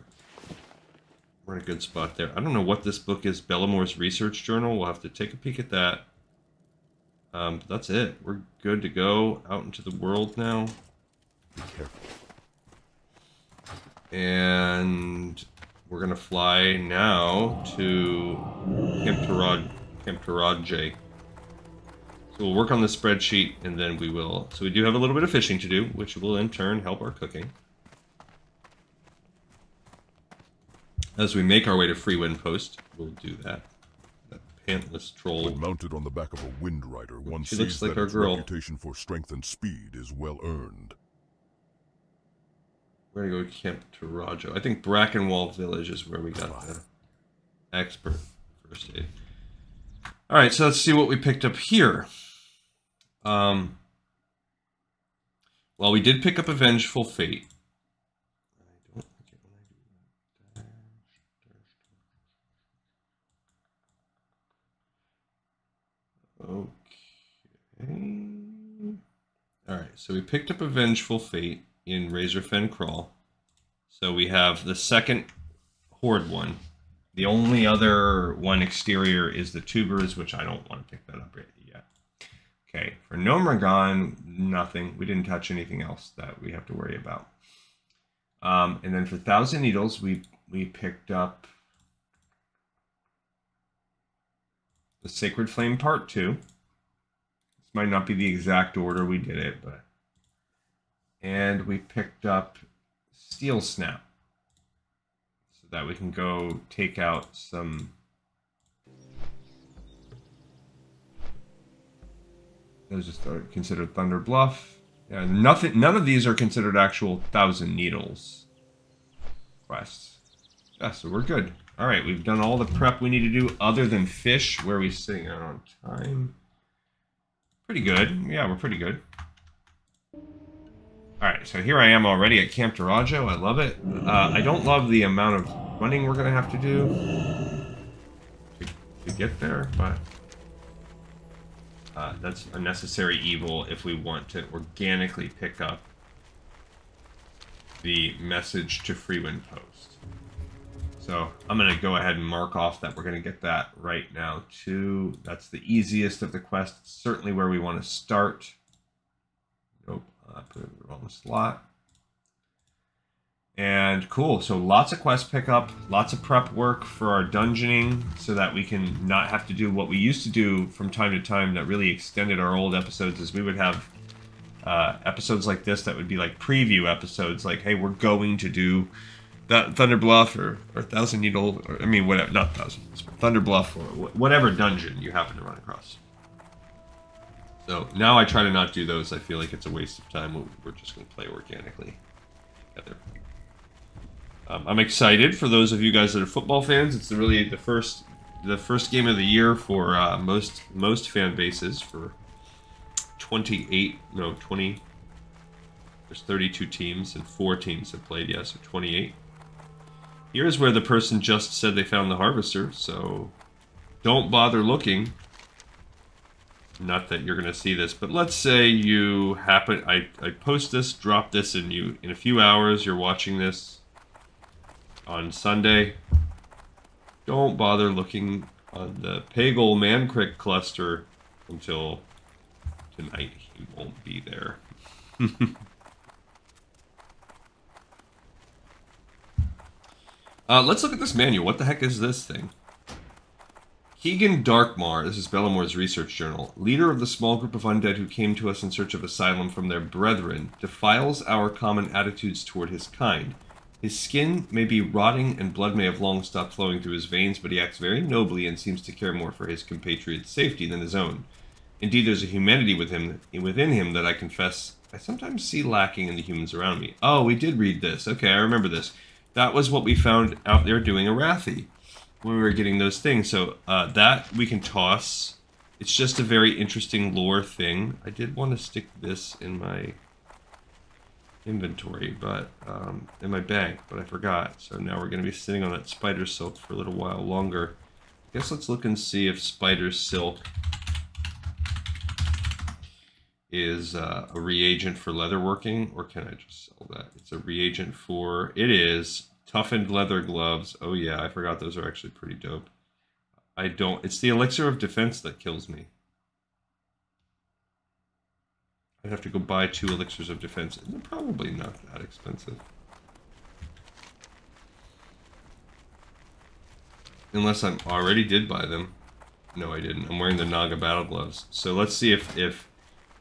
we're in a good spot there. I don't know what this book is. Bellamore's Research Journal. We'll have to take a peek at that. Um, but that's it. We're good to go out into the world now. Be careful. And we're gonna fly now to Camp Tarad Camp Taurajo. So we'll work on the spreadsheet and then we will. So we do have a little bit of fishing to do, which will in turn help our cooking. As we make our way to Free Freewind Post, we'll do that. That pantless troll. When mounted on the back of a wind rider, one She sees looks like that its girl. reputation for strength and speed is well earned. We're gonna go to Camp Taurajo. I think Brackenwall Village is where we got the expert first aid. All right, so let's see what we picked up here. Um, well, we did pick up a Vengeful Fate. Okay. All right, so we picked up a Vengeful Fate in Razorfen Kraul. So we have the second Horde one. The only other one exterior is the Tubers, which I don't want to pick that up. Okay, for Gnomeregan, nothing. We didn't touch anything else that we have to worry about. Um, and then for Thousand Needles, we we picked up the Sacred Flame Part 2. This might not be the exact order we did it, but... And we picked up Steel Snap. So that we can go take out some... Those just are considered Thunder Bluff. Yeah, nothing. None of these are considered actual Thousand Needles quests. Yeah, so we're good. All right, we've done all the prep we need to do, other than fish, where we sitting out on time. Pretty good. Yeah, we're pretty good. All right, so here I am already at Camp Taurajo. I love it. Uh, I don't love the amount of running we're gonna have to do to, to get there, but uh, that's a necessary evil if we want to organically pick up the message to Freewind Post. So I'm going to go ahead and mark off that we're going to get that right now too. That's the easiest of the quests, certainly where we want to start. Nope, I put it in the wrong slot. And cool, so lots of quest pickup, lots of prep work for our dungeoning so that we can not have to do what we used to do from time to time that really extended our old episodes is we would have uh, episodes like this that would be like preview episodes like, hey, we're going to do that Thunder Bluff or, or Thousand Needle, or I mean, whatever, not Thousand, Thunder Bluff or whatever dungeon you happen to run across. So now I try to not do those. I feel like it's a waste of time. We're- just going to play organically together. Um, I'm excited for those of you guys that are football fans. It's really the first the first game of the year for uh, most most fan bases for 28 no 20 there's 32 teams and four teams have played yeah so 28 Here's where the person just said they found the harvester, so don't bother looking. Not that you're to see this, but let's say you happen... I, I post this, drop this, and you in a few hours you're watching this on Sunday. Don't bother looking on the Pagle Mankrik cluster until tonight. He won't be there. uh, let's look at this manual. What the heck is this thing? Keegan Darkmar, this is Bellamore's research journal, leader of the small group of undead who came to us in search of asylum from their brethren, defiles our common attitudes toward his kind. His skin may be rotting and blood may have long stopped flowing through his veins, but he acts very nobly and seems to care more for his compatriots' safety than his own. Indeed, there's a humanity with him, within him that I confess I sometimes see lacking in the humans around me. Oh, we did read this. Okay, I remember this. That was what we found out there doing a Arathi when we were getting those things. So uh, that we can toss. It's just a very interesting lore thing. I did want to stick this in my inventory, but um, in my bank, but I forgot. So now we're going to be sitting on that spider silk for a little while longer. I guess let's look and see if spider silk is uh, a reagent for leatherworking, or can I just sell that? It's a reagent for, it is toughened leather gloves. Oh yeah, I forgot those are actually pretty dope. I don't, it's the elixir of defense that kills me. I'd have to go buy two elixirs of defense. They're probably not that expensive. Unless I already did buy them. No, I didn't. I'm wearing the Naga battle gloves. So let's see if, if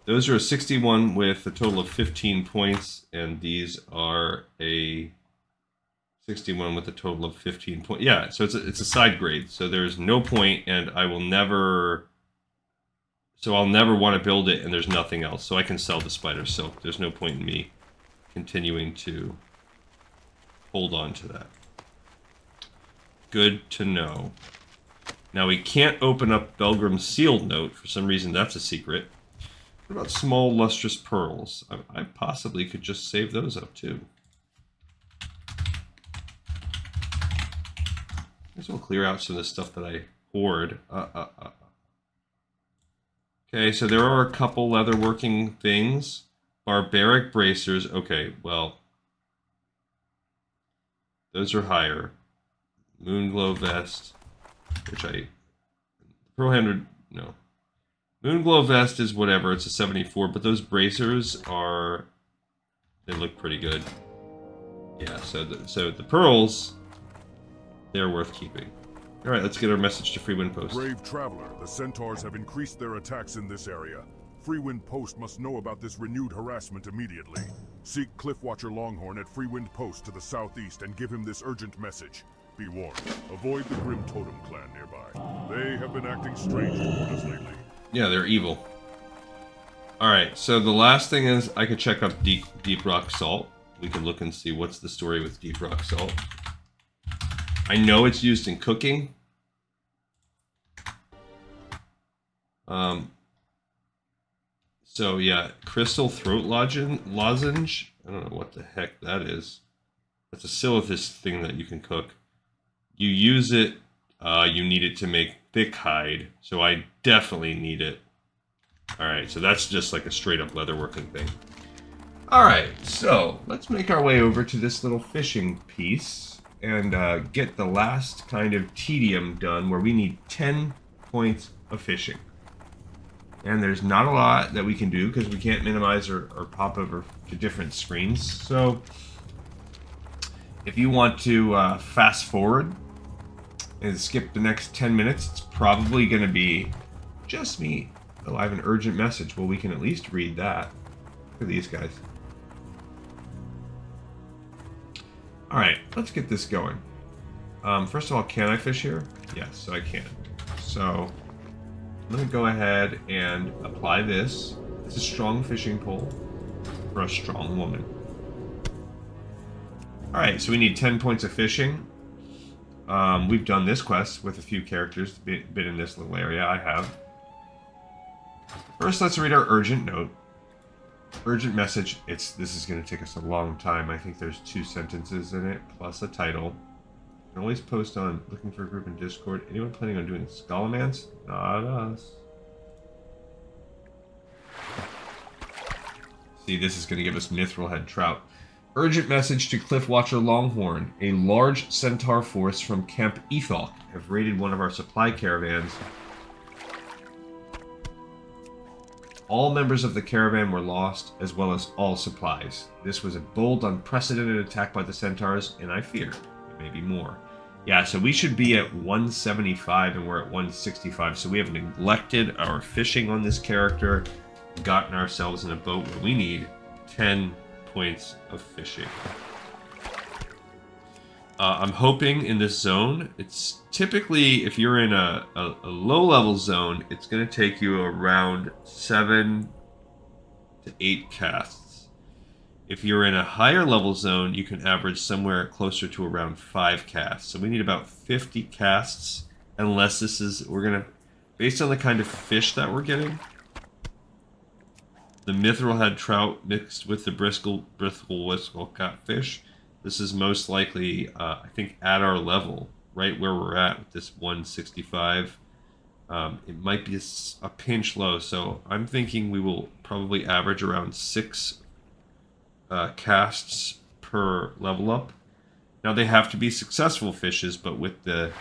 those are a 61 with a total of 15 points, and these are a 61 with a total of 15 points. Yeah, so it's a, it's a side grade. So there's no point, and I will never. So I'll never want to build it, and there's nothing else. So I can sell the spider silk. There's no point in me continuing to hold on to that. Good to know. Now we can't open up Belgrom's sealed note. For some reason, that's a secret. What about small lustrous pearls? I, I possibly could just save those up too. Guess we'll clear out some of the stuff that I hoard. Uh, uh, uh. Okay, so there are a couple leatherworking things. Barbaric bracers. Okay, well, those are higher. Moonglow vest, which I Pearl Handler. No, Moonglow vest is whatever. It's a 74, but those bracers are they look pretty good. Yeah, so the, so the pearls they're worth keeping. All right, let's get our message to Freewind Post. Brave traveler, the centaurs have increased their attacks in this area. Freewind Post must know about this renewed harassment immediately. Seek Cliffwatcher Longhorn at Freewind Post to the southeast and give him this urgent message. Be warned, avoid the Grim Totem clan nearby. They have been acting strange toward us lately. Yeah, they're evil. Alright, so the last thing is I could check up Deep, Deep Rock Salt. We can look and see what's the story with Deep Rock Salt. I know it's used in cooking. Um, so yeah, crystal throat lozenge. I don't know what the heck that is. That's a silithus thing that you can cook. You use it, uh, you need it to make thick hide. So I definitely need it. Alright, so that's just like a straight up leatherworking thing. Alright, so let's make our way over to this little fishing piece and uh, get the last kind of tedium done where we need 10 points of fishing. And there's not a lot that we can do because we can't minimize or, or pop over to different screens. So if you want to uh, fast forward and skip the next 10 minutes, it's probably going to be just me. Oh, I have an urgent message. Well, we can at least read that. Look at these guys. All right, let's get this going. Um, first of all, can I fish here? Yes, I can. So let me go ahead and apply this. It's a strong fishing pole for a strong woman. All right, so we need 10 points of fishing. Um, we've done this quest with a few characters been in this little area. I have. First, let's read our urgent note. Urgent message. It's This is going to take us a long time. I think there's two sentences in it, plus a title. can always post on looking for a group in Discord. Anyone planning on doing Scholomance? Not us. See, this is going to give us Mithril Head Trout. Urgent message to Cliffwatcher Longhorn. A large centaur force from Camp Ethok have raided one of our supply caravans. All members of the caravan were lost, as well as all supplies. This was a bold, unprecedented attack by the centaurs, and I fear there may be more. Yeah, so we should be at 175 and we're at 165. So we have neglected our fishing on this character, gotten ourselves in a boat where we need 10 points of fishing. Uh, I'm hoping in this zone, it's typically, if you're in a, a, a low level zone, it's going to take you around 7 to 8 casts. If you're in a higher level zone, you can average somewhere closer to around 5 casts. So we need about 50 casts, unless this is, we're going to, based on the kind of fish that we're getting, the mithril head trout mixed with the bristle, bristle whistle catfish, this is most likely, uh, I think, at our level, right where we're at with this 165. Um, it might be a, a, pinch low, so I'm thinking we will probably average around six uh, casts per level up. Now they have to be successful fishes, but with the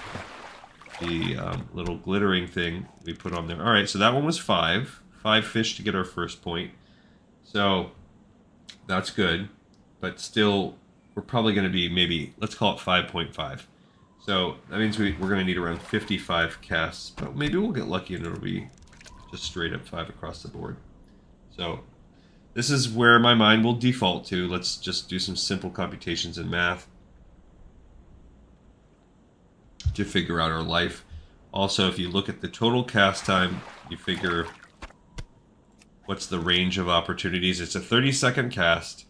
the um, little glittering thing we put on there. All right, so that one was five. Five fish to get our first point. So that's good, but still we're probably going to be maybe, let's call it 5.5. So that means we, we're going to need around 55 casts, but maybe we'll get lucky and it'll be just straight up 5 across the board. So this is where my mind will default to. Let's just do some simple computations in math to figure out our life. Also, if you look at the total cast time, you figure what's the range of opportunities. It's a 30 second cast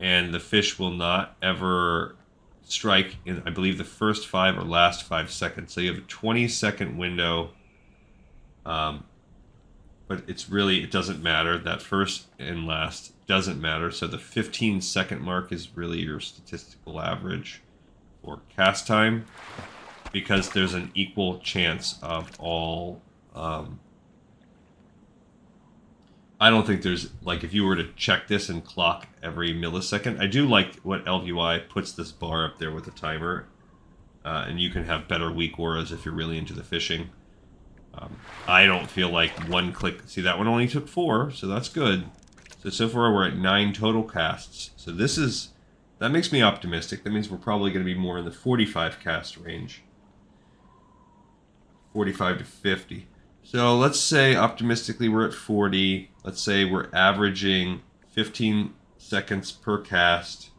and the fish will not ever strike in I believe the first five or last five seconds. So you have a 20 second window. Um, but it's really it doesn't matter. That first and last doesn't matter. So the 15 second mark is really your statistical average for cast time because there's an equal chance of all um, I don't think there's like if you were to check this and clock every millisecond. I do like what LVY puts this bar up there with a timer, uh, and you can have better weak auras if you're really into the fishing. Um, I don't feel like one click. See that one only took four, so that's good. So so far we're at nine total casts. So this is that makes me optimistic. That means we're probably going to be more in the 45 cast range. 45 to 50. So let's say optimistically we're at 40. Let's say we're averaging 15 seconds per cast.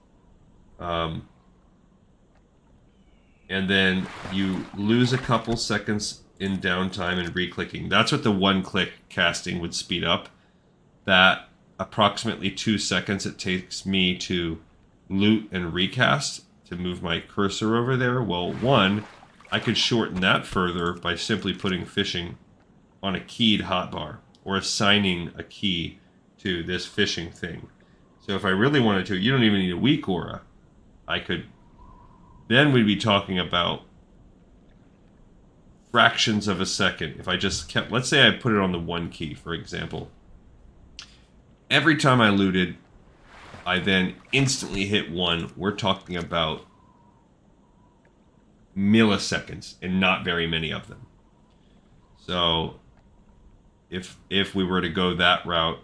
Um, and then you lose a couple seconds in downtime and re-clicking. That's what the one-click casting would speed up. That approximately two seconds it takes me to loot and recast to move my cursor over there. Well, one, I could shorten that further by simply putting fishing on a keyed hotbar or assigning a key to this fishing thing. So if I really wanted to, you don't even need a weak aura. I could, then we'd be talking about fractions of a second. If I just kept, let's say I put it on the one key, for example. Every time I looted, I then instantly hit one. We're talking about milliseconds and not very many of them. So if if we were to go that route,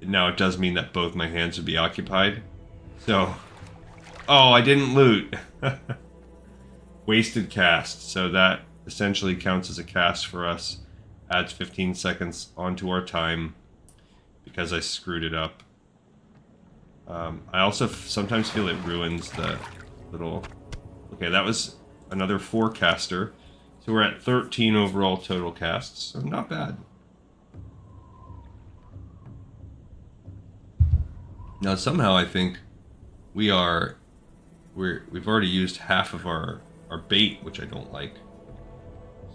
now it does mean that both my hands would be occupied. So, oh, I didn't loot. Wasted cast. So that essentially counts as a cast for us. Adds 15 seconds onto our time because I screwed it up. Um, I also sometimes feel it ruins the little... Okay, that was another forecaster. So we're at 13 overall total casts, so not bad. Now somehow I think we are we're we've already used half of our our bait, which I don't like.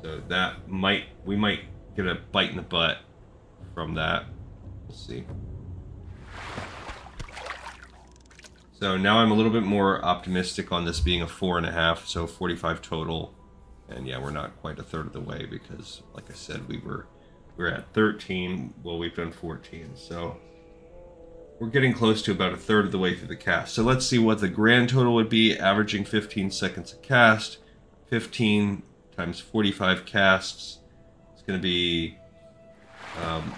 So that might we might get a bite in the butt from that. We'll see. So now I'm a little bit more optimistic on this being a four and a half, so 45 total. And yeah, we're not quite a third of the way because, like I said, we were we are at 13. Well, we've done 14, so we're getting close to about a third of the way through the cast. So let's see what the grand total would be, averaging 15 seconds a cast. 15 times 45 casts. It's going to be, um,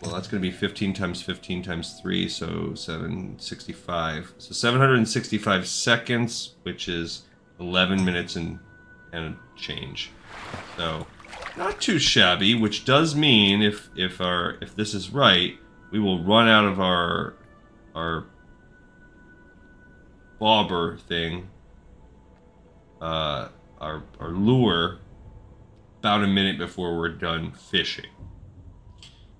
well, that's going to be 15 times 15 times 3, so 765. So 765 seconds, which is 11 minutes and, and change. So not too shabby, which does mean if if our if this is right, we will run out of our our bobber thing, uh, our our lure, about a minute before we're done fishing.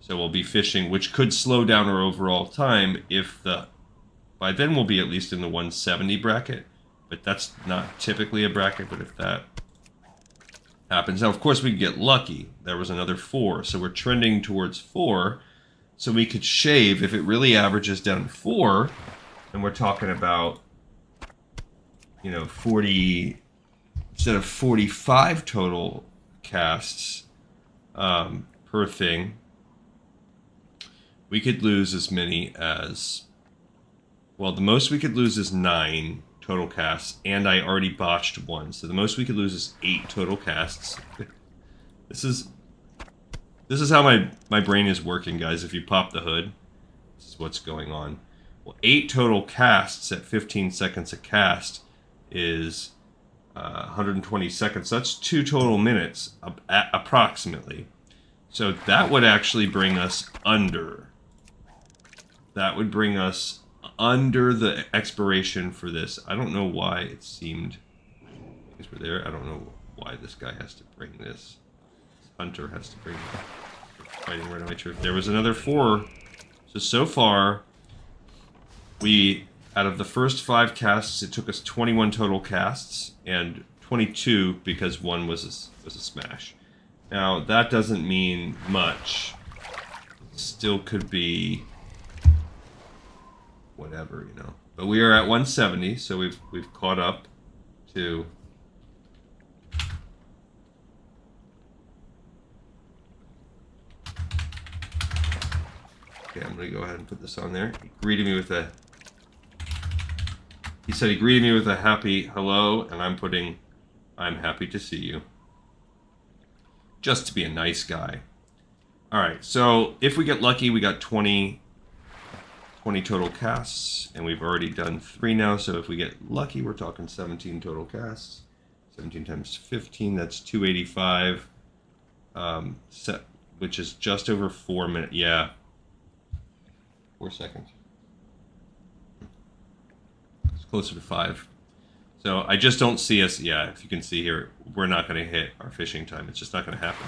So we'll be fishing, which could slow down our overall time if the by then we'll be at least in the 170 bracket, but that's not typically a bracket. But if that happens. Now, of course, we get lucky. There was another four, so we're trending towards four. So we could shave if it really averages down to four, and we're talking about, you know, 40 instead of 45 total casts um, per thing. We could lose as many as, well, the most we could lose is nine total casts, and I already botched one. So the most we could lose is eight total casts. this is this is how my my brain is working, guys. If you pop the hood, this is what's going on. Well, eight total casts at 15 seconds a cast is uh, 120 seconds. That's two total minutes, approximately. So that would actually bring us under. That would bring us under the expiration for this. I don't know why it seemed things were there. I don't know why this guy has to bring this. Hunter has to bring fighting right my truth. There was another four. So so far, we out of the first five casts, it took us 21 total casts and 22 because one was a, was a smash. Now that doesn't mean much. Still could be whatever, you know. But we are at 170, so we've we've caught up to Okay, I'm gonna go ahead and put this on there. He greeted me with a he said he greeted me with a happy hello, and I'm putting I'm happy to see you. Just to be a nice guy. Alright, so if we get lucky, we got 20 20 total casts, and we've already done three now, so if we get lucky, we're talking 17 total casts. 17 times 15, that's 285, um, set, which is just over four minutes. Yeah, four seconds. It's closer to five. So I just don't see us, yeah, if you can see here, we're not going to hit our fishing time. It's just not going to happen.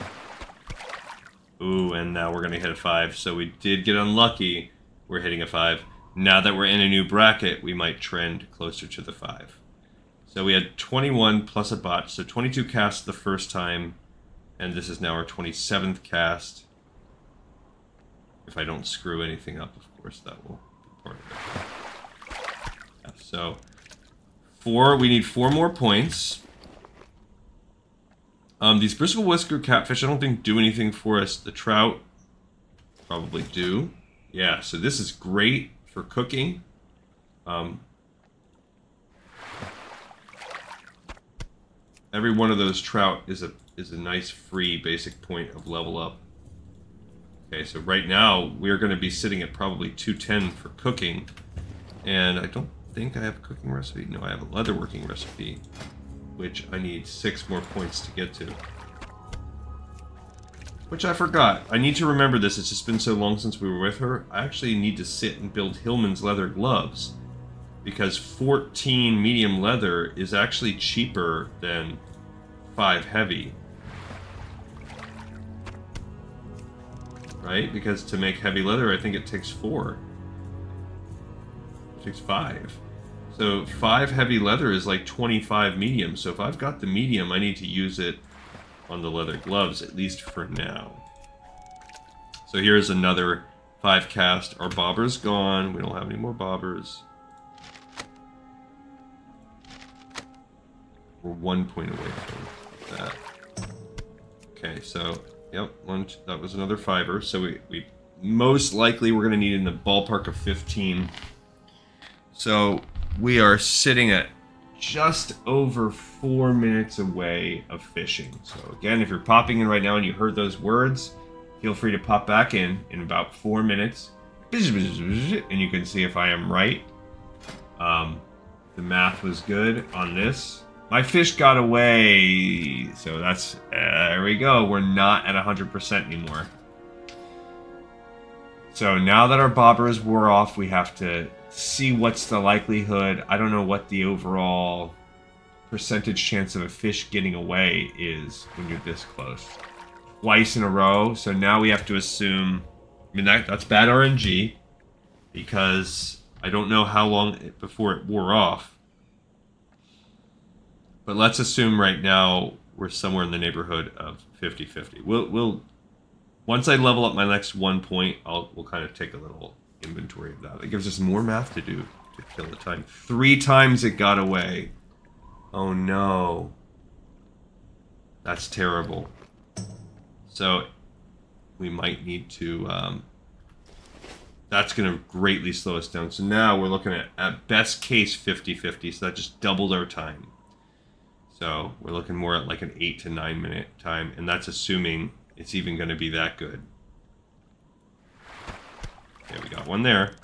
Ooh, and now we're going to hit a five. So we did get unlucky we're hitting a 5. Now that we're in a new bracket, we might trend closer to the 5. So we had 21 plus a bot, so 22 casts the first time, and this is now our 27th cast. If I don't screw anything up, of course, that will be part of it. Yeah, so, four, we need four more points. Um, these bristle whisker catfish, I don't think do anything for us. The trout probably do. Yeah, so this is great for cooking. Um, every one of those trout is a is a nice free basic point of level up. Okay, so right now we're going to be sitting at probably 210 for cooking, and I don't think I have a cooking recipe. No, I have a leatherworking recipe, which I need six more points to get to. Which I forgot. I need to remember this. It's just been so long since we were with her. I actually need to sit and build Hillman's leather gloves. Because 14 medium leather is actually cheaper than 5 heavy. Right? Because to make heavy leather, I think it takes 4. It takes 5. So 5 heavy leather is like 25 medium. So if I've got the medium, I need to use it on the leather gloves, at least for now. So here's another Five cast. Our bobber's gone. We don't have any more bobbers. We're one point away from that. Okay, so yep, one. That was another fiver. So we, we most likely we're gonna need in the ballpark of 15. So we are sitting at just over four minutes away of fishing. So again, if you're popping in right now and you heard those words, feel free to pop back in in about four minutes, and you can see if I am right. Um, the math was good on this. My fish got away, so that's uh, there we go. We're not at 100% anymore. So now that our bobbers wore off, we have to see what's the likelihood. I don't know what the overall percentage chance of a fish getting away is when you're this close. Twice in a row, so now we have to assume. I mean that that's bad RNG because I don't know how long before it wore off. But let's assume right now we're somewhere in the neighborhood of 50-50. We'll we'll once I level up my next one point, I'll we'll kind of take a little inventory of that. It gives us more math to do to kill the time. Three times it got away. Oh no. That's terrible. So we might need to um, that's going to greatly slow us down. So now we're looking at, at best case 50-50, so that just doubled our time. So we're looking more at like an 8 to 9 minute time, and that's assuming it's even going to be that good. Okay, we got one there.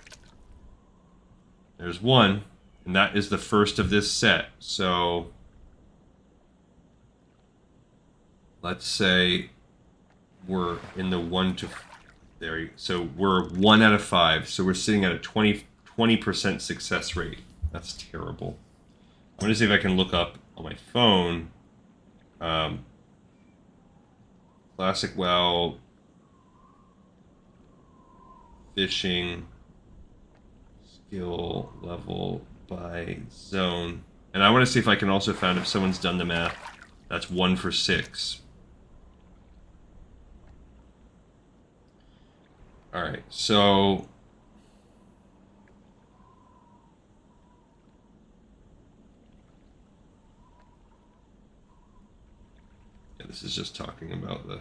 There's one, and that is the first of this set. So let's say we're in the one to there. So we're one out of five. So we're sitting at a 20 percent success rate. That's terrible. I'm gonna see if I can look up on my phone. Um, classic well fishing skill level by zone. And I want to see if I can also find if someone's done the math. That's one for six. Alright, so... this is just talking about the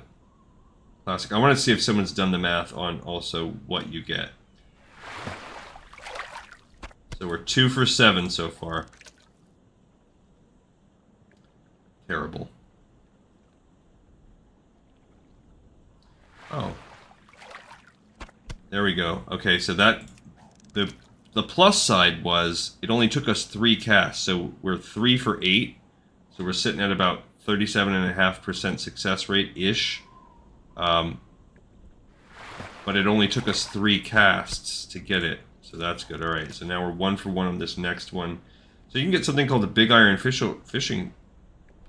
classic. I want to see if someone's done the math on also what you get. So we're two for seven so far. Terrible. Oh. There we go. Okay, so that the the plus side was it only took us three casts, so we're three for eight. So we're sitting at about 37.5% success rate ish. Um, but it only took us three casts to get it, so that's good. All right, so now we're one for one on this next one. So you can get something called the Big Iron fish fishing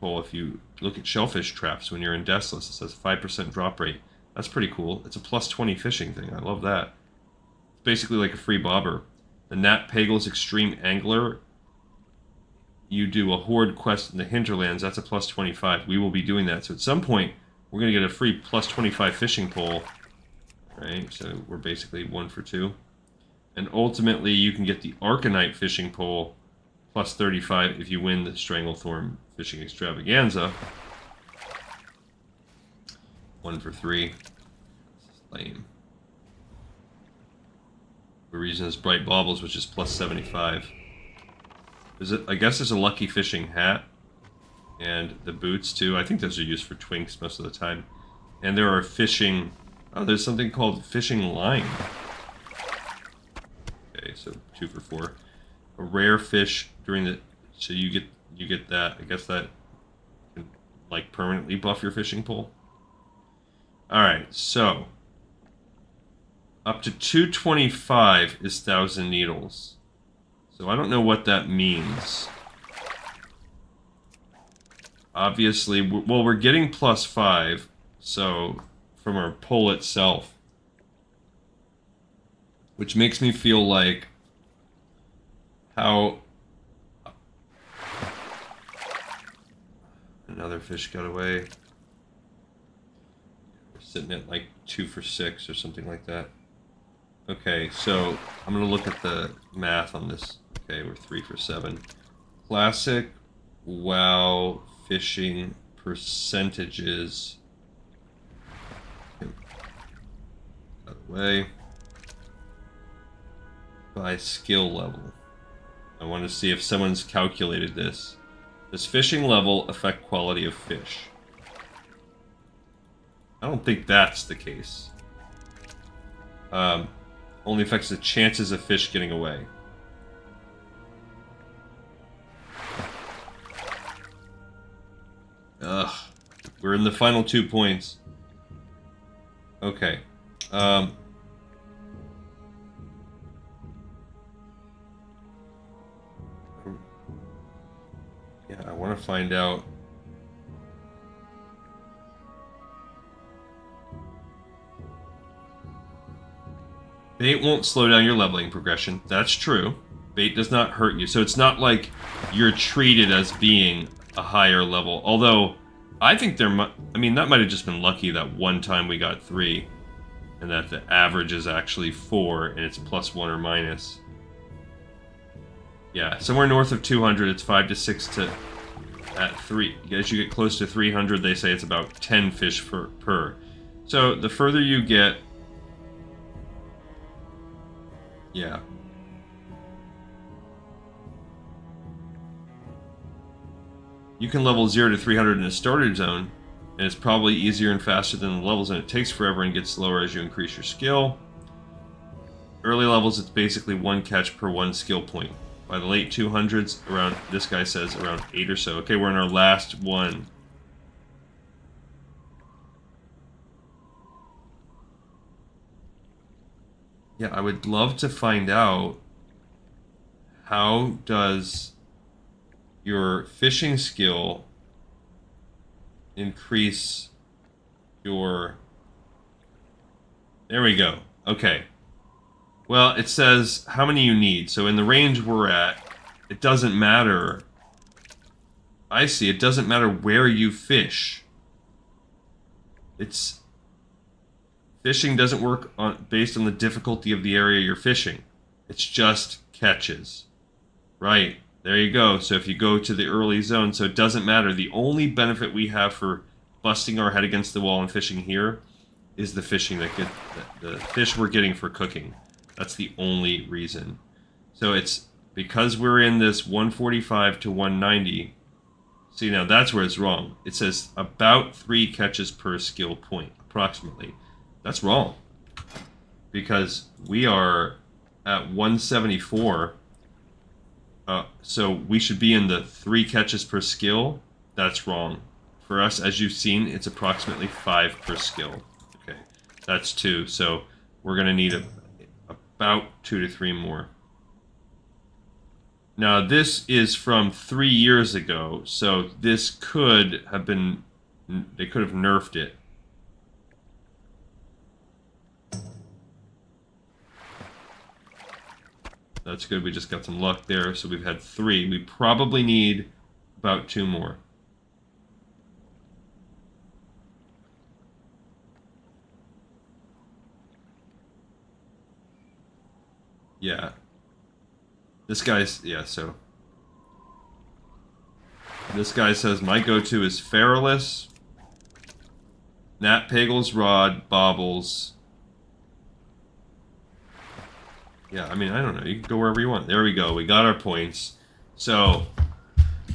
pole if you look at shellfish traps when you're in Desolace. It says 5% drop rate. That's pretty cool. It's a plus 20 fishing thing. I love that. It's basically like a free bobber. The Nat Pagle's Extreme Angler. You do a Horde quest in the hinterlands. That's a plus 25. We will be doing that. So at some point, we're going to get a free plus 25 fishing pole. Right? So we're basically one for two. And ultimately, you can get the Arcanite fishing pole plus 35 if you win the Stranglethorn Fishing Extravaganza. One for three. Lame. The reason is Bright Baubles, which is plus 75. Is it? I guess it's a lucky fishing hat. And the boots, too. I think those are used for twinks most of the time. And there are fishing... Oh, there's something called fishing line. Okay, so two for four. A rare fish during the... So you get you get that. I guess that can, like, permanently buff your fishing pole. Alright, so up to 225 is 1,000 needles. So I don't know what that means. Obviously, well, we're getting plus 5, so from our pull itself. Which makes me feel like how... Another fish got away sitting at like two for six or something like that. Okay, so I'm gonna look at the math on this. Okay, we're three for seven. Classic WoW fishing percentages. Of the way. By skill level. I want to see if someone's calculated this. Does fishing level affect quality of fish? I don't think that's the case. Um, only affects the chances of fish getting away. Ugh. We're in the final two points. Okay. Um... Yeah, I want to find out... Bait won't slow down your leveling progression. That's true. Bait does not hurt you. So it's not like you're treated as being a higher level. Although, I think there might... I mean, that might have just been lucky that one time we got three. And that the average is actually four, and it's plus one or minus. Yeah, somewhere north of 200, it's five to six to... At three. As you get close to 300, they say it's about 10 fish per. per. So, the further you get, yeah. You can level 0 to 300 in a starter zone, and it's probably easier and faster than the levels, and it takes forever and gets slower as you increase your skill. Early levels, it's basically one catch per one skill point. By the late 200s, around, this guy says around 8 or so. Okay, we're in our last one. Yeah, I would love to find out how does your fishing skill increase your There we go. Okay. Well, it says how many you need. So in the range we're at, it doesn't matter. I see. It doesn't matter where you fish. It's Fishing doesn't work on based on the difficulty of the area you're fishing. It's just catches. Right. There you go. So if you go to the early zone, so it doesn't matter. The only benefit we have for busting our head against the wall and fishing here is the fishing that get the, the fish we're getting for cooking. That's the only reason. So it's because we're in this 145 to 190. See now that's where it's wrong. It says about three catches per skill point, approximately. That's wrong. Because we are at 174. Uh, so we should be in the three catches per skill. That's wrong. For us, as you've seen, it's approximately five per skill. Okay, that's two. So we're going to need a, about two to three more. Now, this is from three years ago, so this could have been, they could have nerfed it. That's good. We just got some luck there. So we've had three. We probably need about two more. Yeah. This guy's, yeah, so. This guy says, my go-to is Feralas, Nat Pagle's Rod, Baubles, Yeah, I mean, I don't know. You can go wherever you want. There we go. We got our points. So,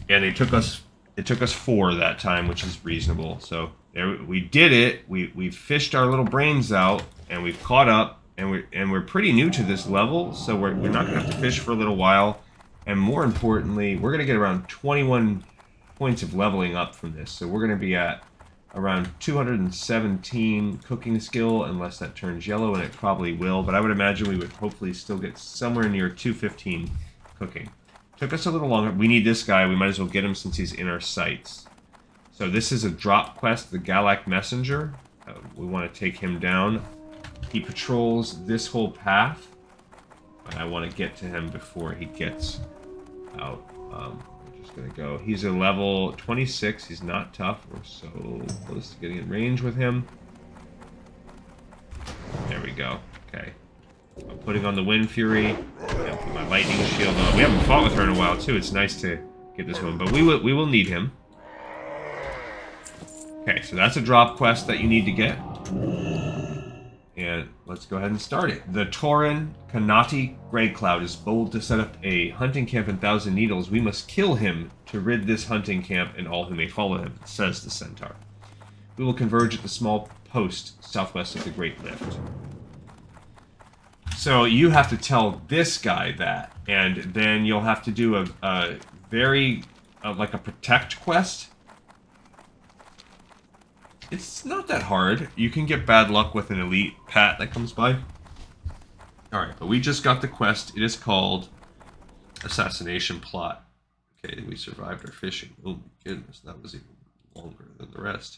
and it took us it took us four that time, which is reasonable. So there, we did it. We we fished our little brains out, and we've caught up, and we and we're pretty new to this level, so we're we're not gonna have to fish for a little while. And more importantly, we're gonna get around 21 points of leveling up from this. So we're gonna be at around 217 cooking skill unless that turns yellow and it probably will but I would imagine we would hopefully still get somewhere near 215 cooking. Took us a little longer. We need this guy. We might as well get him since he's in our sights. So this is a drop quest the Galak messenger. Uh, we want to take him down. He patrols this whole path but I want to get to him before he gets out um, gonna go. He's a level 26. He's not tough. We're so close to getting in range with him. There we go. Okay. I'm putting on the Wind Fury. My Lightning Shield on. We haven't fought with her in a while, too. It's nice to get this one, but we will, we will need him. Okay, so that's a drop quest that you need to get. And let's go ahead and start it. The Tauren Kanati Grey Cloud is bold to set up a hunting camp in Thousand Needles. We must kill him to rid this hunting camp and all who may follow him, says the centaur. We will converge at the small post southwest of the Great Lift. So you have to tell this guy that, and then you'll have to do a, a very, uh, like a protect quest. It's not that hard. You can get bad luck with an elite pat that comes by. Alright, but we just got the quest. It is called Assassination Plot. Okay, we survived our fishing. Oh my goodness, that was even longer than the rest.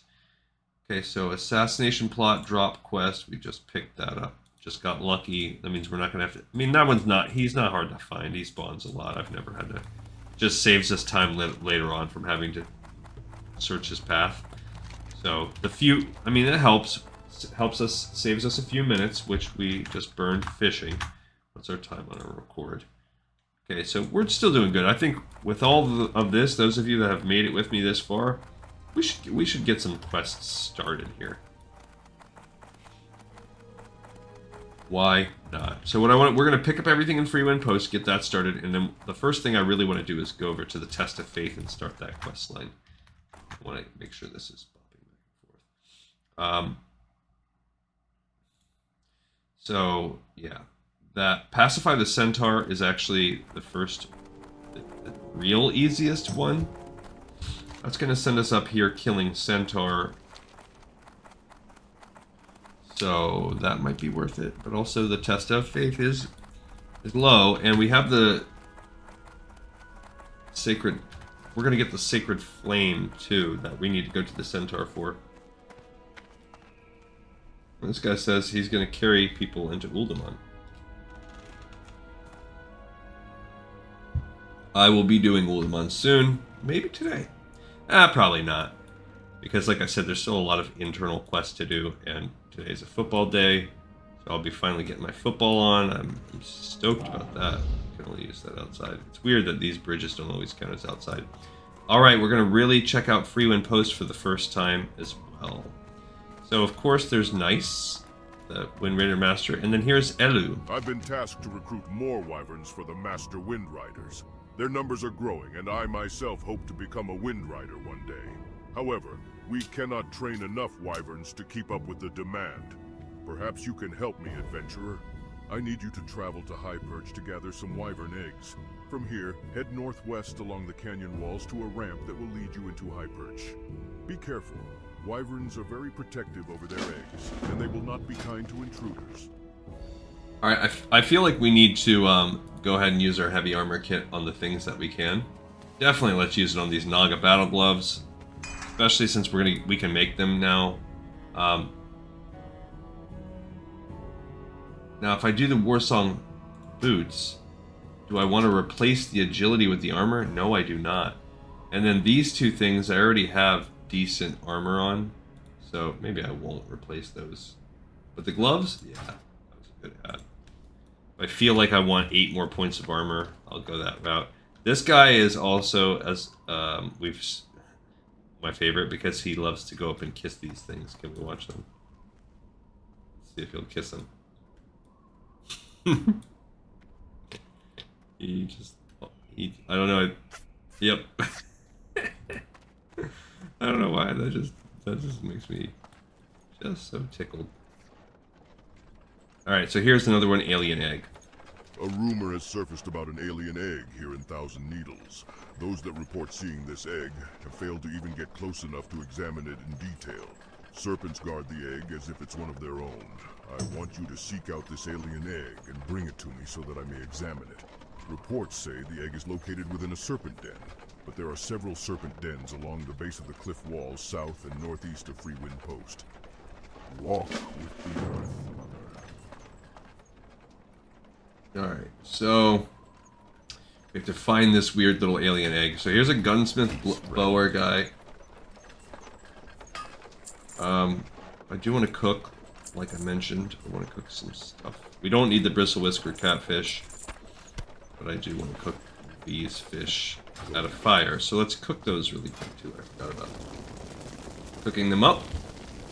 Okay, so Assassination Plot drop quest. We just picked that up. Just got lucky. That means we're not going to have to... I mean, that one's not... He's not hard to find. He spawns a lot. I've never had to... Just saves us time later on from having to search his path. So, the few... I mean, it helps. Helps us... Saves us a few minutes, which we just burned fishing. What's our time on a record? Okay, so we're still doing good. I think with all of this, those of you that have made it with me this far, we should we should get some quests started here. Why not? So what I want, we're going to pick up everything in Freewind Post, get that started, and then the first thing I really want to do is go over to the Test of Faith and start that quest line. I want to make sure this is bopping back and forth. Um, so, yeah. That Pacify the Centaur is actually the first, the, the real easiest one. That's going to send us up here killing Centaur so that might be worth it. But also the test of faith is is low, and we have the sacred. We're gonna get the sacred flame too that we need to go to the centaur for. This guy says he's gonna carry people into Uldaman. I will be doing Uldaman soon, maybe today. Ah, probably not. Because like I said, there's still a lot of internal quests to do, and Today's a football day, so I'll be finally getting my football on. I'm, I'm stoked about that. I can only use that outside. It's weird that these bridges don't always count as outside. All right, we're going to really check out Freewind Post for the first time as well. So, of course, there's Nyse, the Wind Raider Master, and then here's Elu. I've been tasked to recruit more Wyverns for the Master Wind Riders. Their numbers are growing, and I myself hope to become a Wind Rider one day. However, we cannot train enough wyverns to keep up with the demand. Perhaps you can help me, adventurer. I need you to travel to High Perch to gather some wyvern eggs. From here, head northwest along the canyon walls to a ramp that will lead you into High Perch. Be careful. Wyverns are very protective over their eggs, and they will not be kind to intruders. Alright, I, feel like we need to um, go ahead and use our heavy armor kit on the things that we can. Definitely let's use it on these Naga battle gloves especially since we're gonna we can make them now. Um, now, if I do the Warsong boots, do I want to replace the agility with the armor? No, I do not. And then these two things, I already have decent armor on, so maybe I won't replace those. But the gloves, yeah, that was a good add. If I feel like I want eight more points of armor, I'll go that route. This guy is also, as um, we've my favorite because he loves to go up and kiss these things. Can we watch them? Let's see if he'll kiss them. he just, he, I don't know. Yep. I don't know why. That just, that just makes me just so tickled. Alright, so here's another one, alien egg. A rumor has surfaced about an alien egg here in Thousand Needles. Those that report seeing this egg have failed to even get close enough to examine it in detail. Serpents guard the egg as if it's one of their own. I want you to seek out this alien egg and bring it to me so that I may examine it. Reports say the egg is located within a serpent den, but there are several serpent dens along the base of the cliff walls south and northeast of Freewind Post. Walk with the earth, Mother. Alright, so we have to find this weird little alien egg. So here's a gunsmith blower guy. Um, I do want to cook. like I mentioned. I want to cook some stuff. We don't need the bristle whisker catfish, but I do want to cook these fish at a fire. So let's cook those really quick too. I forgot about cooking them up.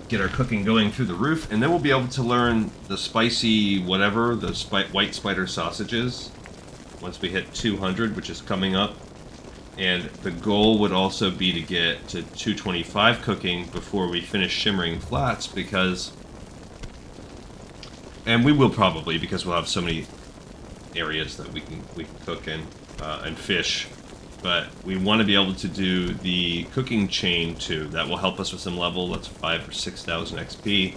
Get our cooking going through the roof, and then we'll be able to learn the spicy whatever the spi white spider sausages once we hit 200, which is coming up. And the goal would also be to get to 225 cooking before we finish shimmering flats because and we will probably because we'll have so many areas that we can we can cook in uh, and fish but we want to be able to do the cooking chain too. That will help us with some level. That's five or six thousand xp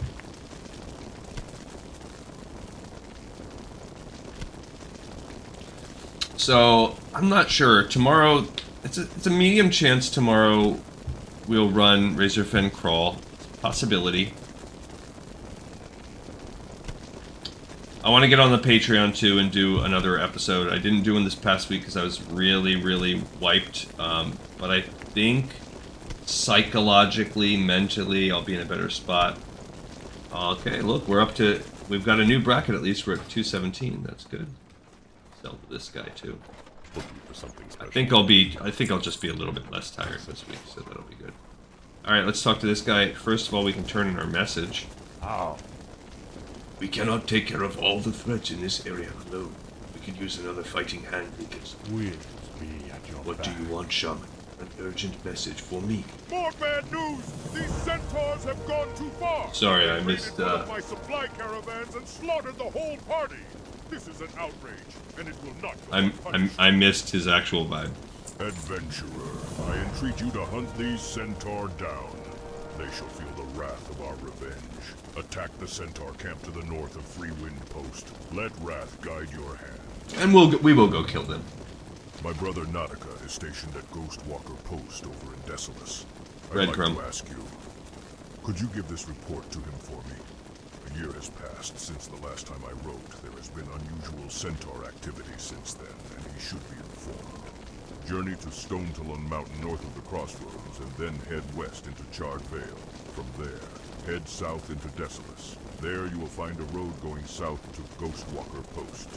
so i'm not sure. Tomorrow it's a, it's a medium chance tomorrow we'll run Razorfen Kraul. Possibility I want to get on the Patreon too and do another episode. I didn't do one this past week because I was really, really wiped. Um, but I think psychologically, mentally, I'll be in a better spot. Okay, look, we're up to. We've got a new bracket at least. We're at 217. That's good. Sell this guy too. Looking for something I think I'll be. I think I'll just be a little bit less tired this week, so that'll be good. All right, let's talk to this guy. First of all, we can turn in our message. Oh, We cannot take care of all the threats in this area alone. We could use another fighting hand, Lucas. with me at your What do you want, Shaman? An urgent message for me. More bad news! These centaurs have gone too far! Sorry, I missed, uh, my supply caravans and slaughtered the whole party! This is an outrage, and it will not go I'm, I'm. I missed his actual vibe. Adventurer, I entreat you to hunt these centaur down. They shall feel the wrath of our revenge. Attack the centaur camp to the north of Free Wind Post. Let wrath guide your hand. And we'll go- we will go kill them. My brother Nataka is stationed at Ghostwalker Post over in Desolace. I'd Breadcrumb. like to ask you, could you give this report to him for me? A year has passed since the last time I wrote. There has been unusual centaur activity since then, and he should be informed. Journey to Stone Talon Mountain north of the crossroads, and then head west into Charred Vale. From there, head south into Desolace. There you will find a road going south to Ghostwalker Post.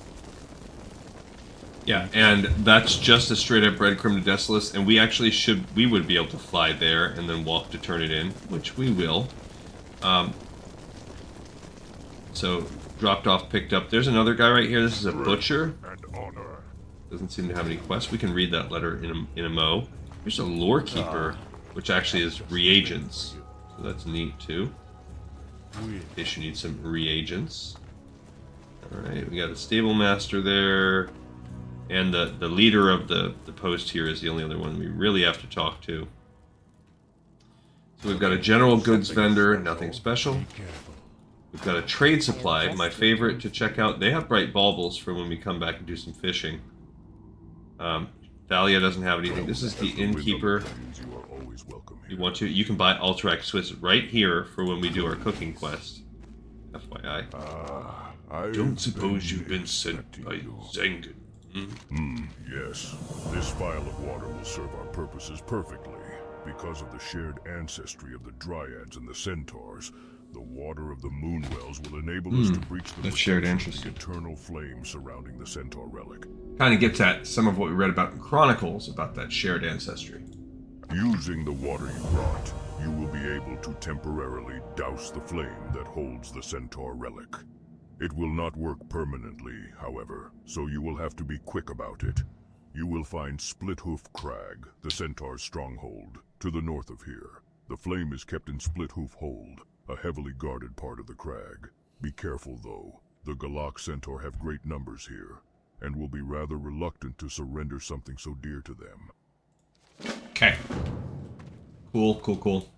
Yeah, and that's just a straight up breadcrumb to Desolace, and we actually should we would be able to fly there and then walk to turn it in, which we will. Um, so dropped off, picked up. There's another guy right here. This is a butcher. Doesn't seem to have any quests. We can read that letter in a, in a mo. Here's a lore keeper, which actually is reagents. So that's neat too. In case you need some reagents. Alright, we got a stable master there. And the, the leader of the, the post here is the only other one we really have to talk to. So we've got a general goods vendor, nothing special. We've got a trade supply, my favorite to check out. They have bright baubles for when we come back and do some fishing. Um, Thalia doesn't have anything. This is the innkeeper. Always welcome You want to? You can buy Alterac Swiss right here for when we do our cooking quest. FYI. Ah, I Don't suppose you've been sent by you. Zangen. Hmm, yes. This vial of water will serve our purposes perfectly. Because of the shared ancestry of the Dryads and the Centaurs, the water of the Moonwells will enable us to breach the Hmm, shared ancestry. the eternal flame surrounding the Centaur relic. Kind of gets at some of what we read about in Chronicles about that shared ancestry. Using the water you brought, you will be able to temporarily douse the flame that holds the Centaur relic. It will not work permanently, however, so you will have to be quick about it. You will find Split Hoof Crag, the Centaur's stronghold, to the north of here. The flame is kept in Split Hoof Hold, a heavily guarded part of the crag. Be careful, though. The Galak Centaur have great numbers here, and will be rather reluctant to surrender something so dear to them. Okay. Cool, cool, cool.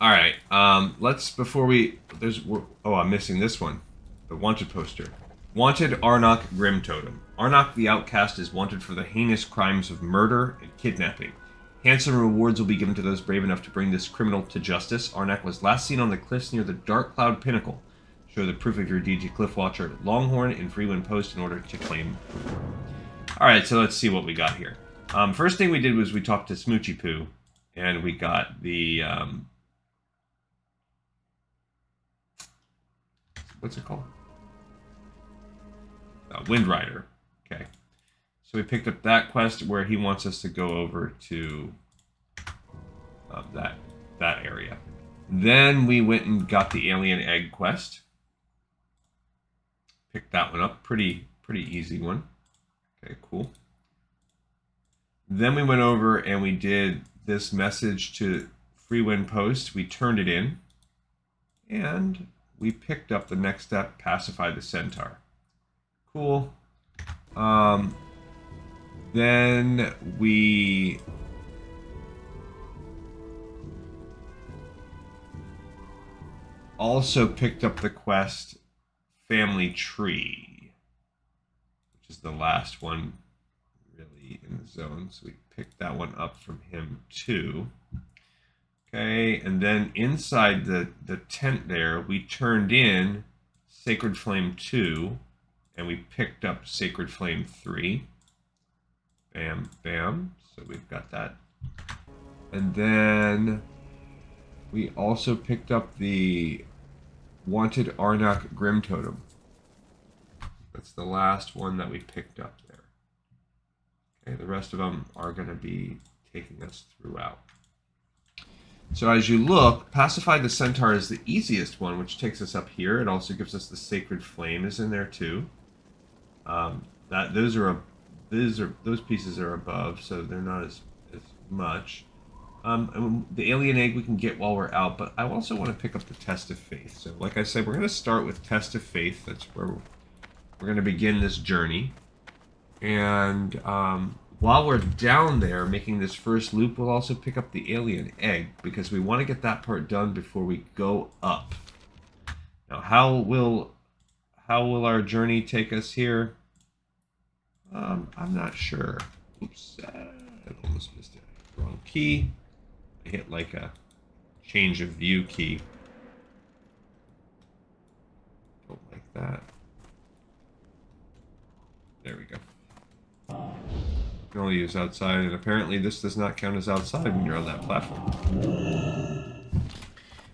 All right. Um, let's before we there's oh I'm missing this one, the wanted poster. Wanted Arnok Grim Totem. Arnok the Outcast is wanted for the heinous crimes of murder and kidnapping. Handsome rewards will be given to those brave enough to bring this criminal to justice. Arnak was last seen on the cliffs near the Dark Cloud Pinnacle. Show the proof of your deed to Cliffwatcher Longhorn in Freewind Post in order to claim. All right, so let's see what we got here. Um, first thing we did was we talked to Smoochy Poo, and we got the um, what's it called? Uh, Wind Rider. Okay. So we picked up that quest where he wants us to go over to uh, that that area. Then we went and got the alien egg quest. Picked that one up. Pretty pretty easy one. Okay, cool. Then we went over and we did this message to Freewind Post. We turned it in. And we picked up the next step, pacify the centaur. Cool. Um, then we also picked up the quest Family Tree, which is the last one in the zone. So we picked that one up from him too. Okay, and then inside the, the tent there, we turned in Sacred Flame 2, and we picked up Sacred Flame 3. Bam, bam. So we've got that. And then we also picked up the Wanted Arnak Grim Totem. That's the last one that we picked up. Okay, the rest of them are going to be taking us throughout. So as you look, Pacify the Centaur is the easiest one, which takes us up here. It also gives us the Sacred Flame is in there too. Um, that those are a, those are those pieces are above, so they're not as as much. Um, the alien egg we can get while we're out, but I also want to pick up the test of faith. So, like I said, we're going to start with test of faith. That's where we're, we're going to begin this journey. And um, while we're down there making this first loop, we'll also pick up the alien egg because we want to get that part done before we go up. Now, how will how will our journey take us here? Um, I'm not sure. Oops, I almost missed it. Wrong key. I hit like a change of view key. Don't like that. There we go. Can only use outside, and apparently this does not count as outside when you're on that platform.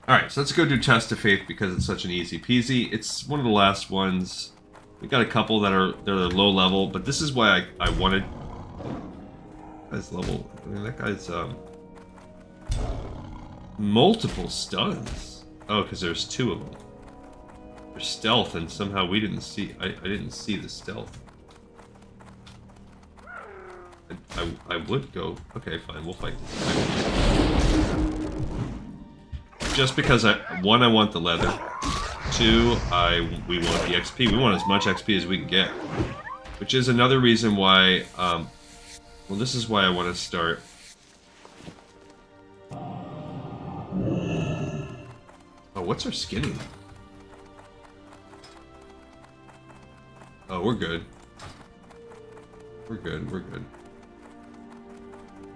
Alright, so let's go do Test of Faith because it's such an easy peasy. It's one of the last ones. We got a couple that are they're low level, but this is why I, I wanted guy's level. I mean that guy's um multiple stuns. Oh, because there's two of them. There's stealth, and somehow we didn't see. I, I didn't see the stealth. I, I, would go. Okay, fine. We'll fight Just because I one, I want the leather. Two, I we want the XP. We want as much XP as we can get, which is another reason why. Um, well, this is why I want to start Oh, what's our skinning? Oh, we're good. We're good, we're good.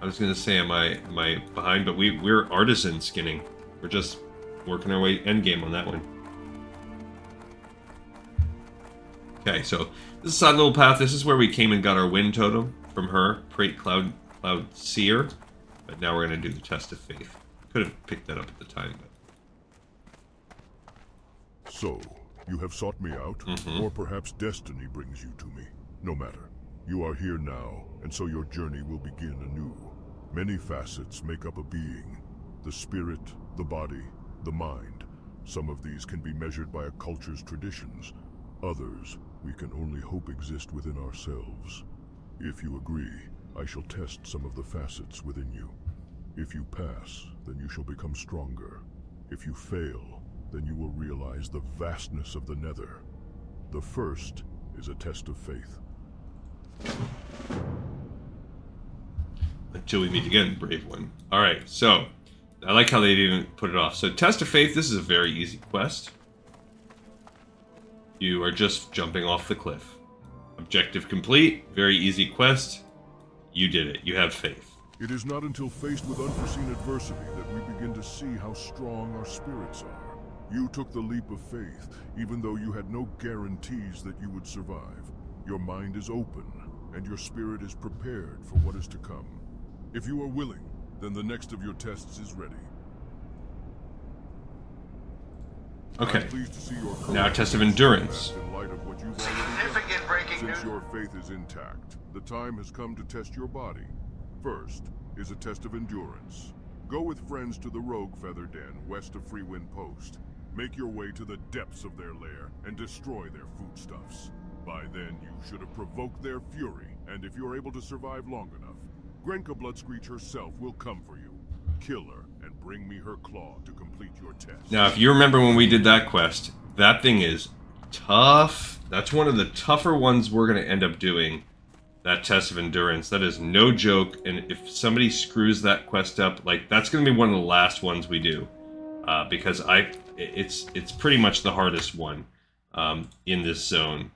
I was gonna say, am I am I behind? But we we're artisan skinning. We're just working our way end game on that one. Okay, so this is Side Little Path. This is where we came and got our wind totem from her, Prate Cloud Cloud Seer. But now we're gonna do the test of faith. Could have picked that up at the time, but so, you have sought me out, mm -hmm. or perhaps destiny brings you to me. No matter. You are here now, and so your journey will begin anew. Many facets make up a being. The spirit, the body, the mind. Some of these can be measured by a culture's traditions. Others, we can only hope exist within ourselves. If you agree, I shall test some of the facets within you. If you pass, then you shall become stronger. If you fail, then you will realize the vastness of the Nether. The first is a test of faith. Until we meet again, brave one. Alright, so, I like how they didn't put it off. So, test of faith, this is a very easy quest. You are just jumping off the cliff. Objective complete, very easy quest. You did it, you have faith. It is not until faced with unforeseen adversity that we begin to see how strong our spirits are. You took the leap of faith, even though you had no guarantees that you would survive. Your mind is open, and your spirit is prepared for what is to come. If you are willing, then the next of your tests is ready. Okay. To see your Now, courage test of endurance. In light of what you've Significant breaking Since news. your faith is intact, the time has come to test your body. First is a test of endurance. Go with friends to the Rogue Feather Den west of Freewind Post. Make your way to the depths of their lair and destroy their foodstuffs. By then, you should have provoked their fury, and if you're able to survive long enough, Grenka Bloodscreech herself will come for you. Kill her and bring me her claw to complete your test. Now, if you remember when we did that quest, that thing is tough. That's one of the tougher ones we're going to end up doing. That test of endurance. That is no joke. And if somebody screws that quest up, like that's going to be one of the last ones we do, uh, because I, it's it's pretty much the hardest one um, in this zone.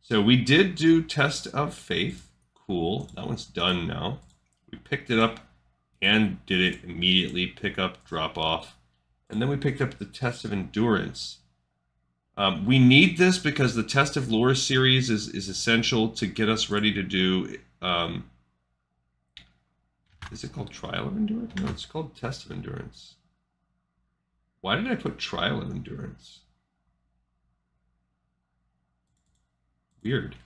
So we did do test of faith. Cool. That one's done now. We picked it up and did it immediately. Pick up, drop off. And then we picked up the test of endurance. Um, we need this because the test of lore series is, is essential to get us ready to do. Um, is it called trial of endurance? No, it's called test of endurance. Why did I put trial of endurance? Weird.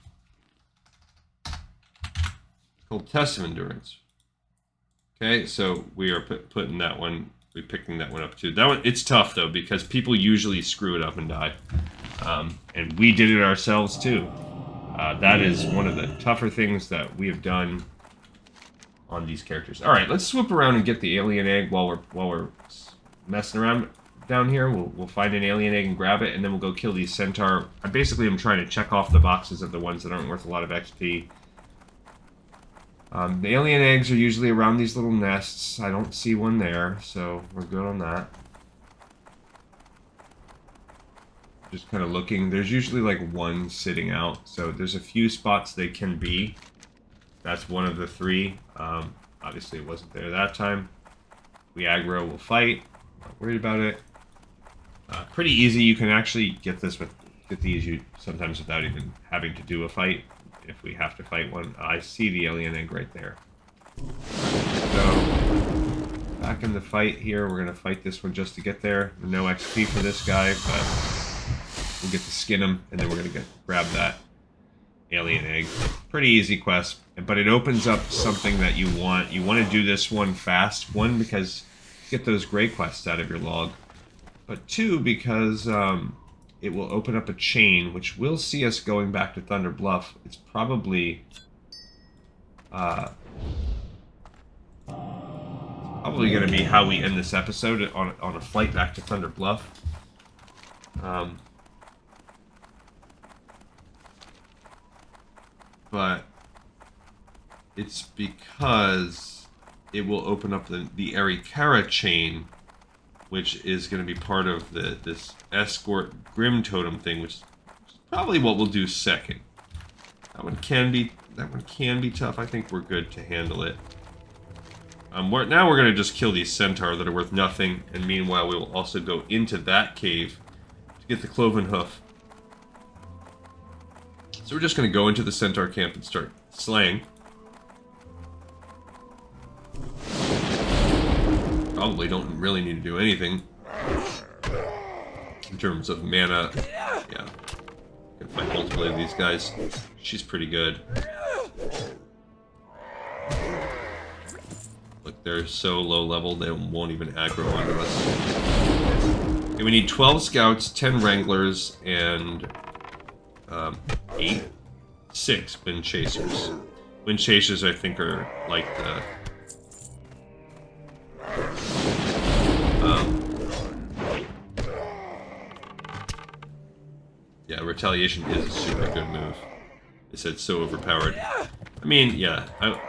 It's called test of endurance. Okay, so we are put, putting that one, we picking that one up too. That one, it's tough though because people usually screw it up and die, um, and we did it ourselves too. Uh, that is one of the tougher things that we have done on these characters. All right, let's swoop around and get the alien egg while we're while we're messing around down here. We'll we'll find an alien egg and grab it, and then we'll go kill these centaur. I basically am trying to check off the boxes of the ones that aren't worth a lot of XP. Um, the alien eggs are usually around these little nests. I don't see one there, so we're good on that. Just kind of looking. There's usually like one sitting out, so there's a few spots they can be. That's one of the three. Um, obviously, it wasn't there that time. We aggro, we'll fight. Not worried about it. Uh, pretty easy. You can actually get this with get these you sometimes without even having to do a fight if we have to fight one. I see the alien egg right there. So, back in the fight here, we're going to fight this one just to get there. No XP for this guy, but we'll get to skin him, and then we're going to grab that alien egg. Pretty easy quest, but it opens up something that you want. You want to do this one fast. One, because get those gray quests out of your log. But two, because um, it will open up a chain, which will see us going back to Thunder Bluff. It's probably... Uh, probably going to be how we end this episode on, on a flight back to Thunder Bluff. Um, but it's because it will open up the, the Arikara chain, which is going to be part of the this escort Grim Totem thing, which is probably what we'll do second. That one can be that one can be tough. I think we're good to handle it. Um, we're, now we're going to just kill these centaur that are worth nothing, and meanwhile we will also go into that cave to get the cloven hoof. So we're just going to go into the centaur camp and start slaying. Probably don't really need to do anything in terms of mana. Yeah, can fight multiple of these guys. She's pretty good. Look, they're so low level they won't even aggro onto us. Okay, we need 12 scouts, 10 wranglers, and um, eight, six wind chasers. Wind chasers, I think, are like the um, yeah, retaliation is a super good move. They said so overpowered. I mean, yeah, I,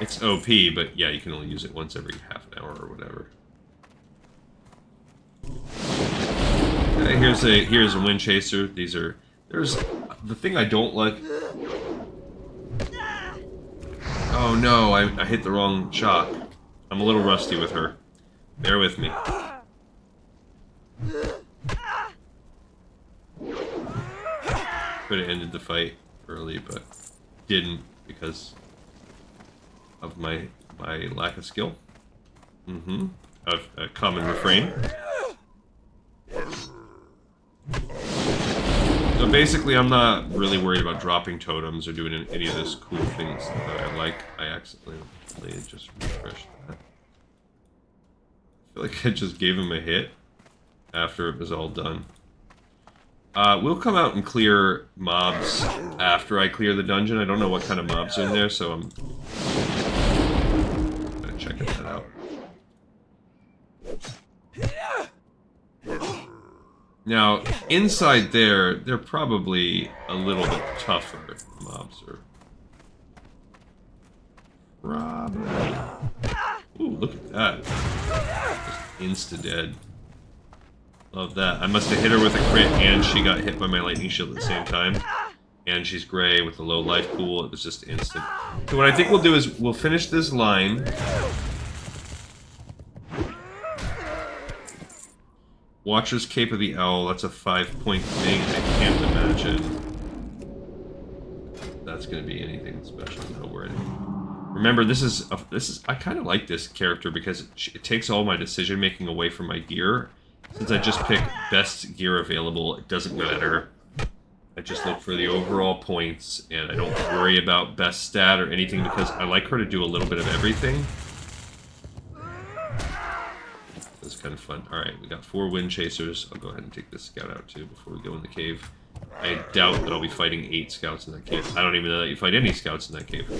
it's OP, but yeah, you can only use it once every half an hour or whatever. Okay, here's a here's a wind chaser. These are there's the thing I don't like. Oh no, I, I hit the wrong shot. I'm a little rusty with her. Bear with me. Could have ended the fight early, but didn't because of my my lack of skill. Mm-hmm. A common refrain. So basically, I'm not really worried about dropping totems or doing any of this cool things that I like. I accidentally just refreshed that. I feel like I just gave him a hit after it was all done. Uh, we'll come out and clear mobs after I clear the dungeon. I don't know what kind of mobs are in there, so I'm gonna check that out. Now, inside there, they're probably a little bit tougher mobs are. Probably. Ooh, look at that. Just insta-dead. Love that. I must have hit her with a crit and she got hit by my lightning shield at the same time. And she's gray with a low life pool. It was just instant. So what I think we'll do is we'll finish this line. Watcher's Cape of the Owl. That's a five-point thing. I can't imagine that's going to be anything special. No word. Remember, this is a, this is I kind of like this character because it takes all my decision making away from my gear. Since I just pick best gear available, it doesn't matter. I just look for the overall points, and I don't worry about best stat or anything because I like her to do a little bit of everything. That's kind of fun. Alright, we got four wind chasers. I'll go ahead and take this scout out too before we go in the cave. I doubt that I'll be fighting eight scouts in that cave. I don't even know that you fight any scouts in that cave.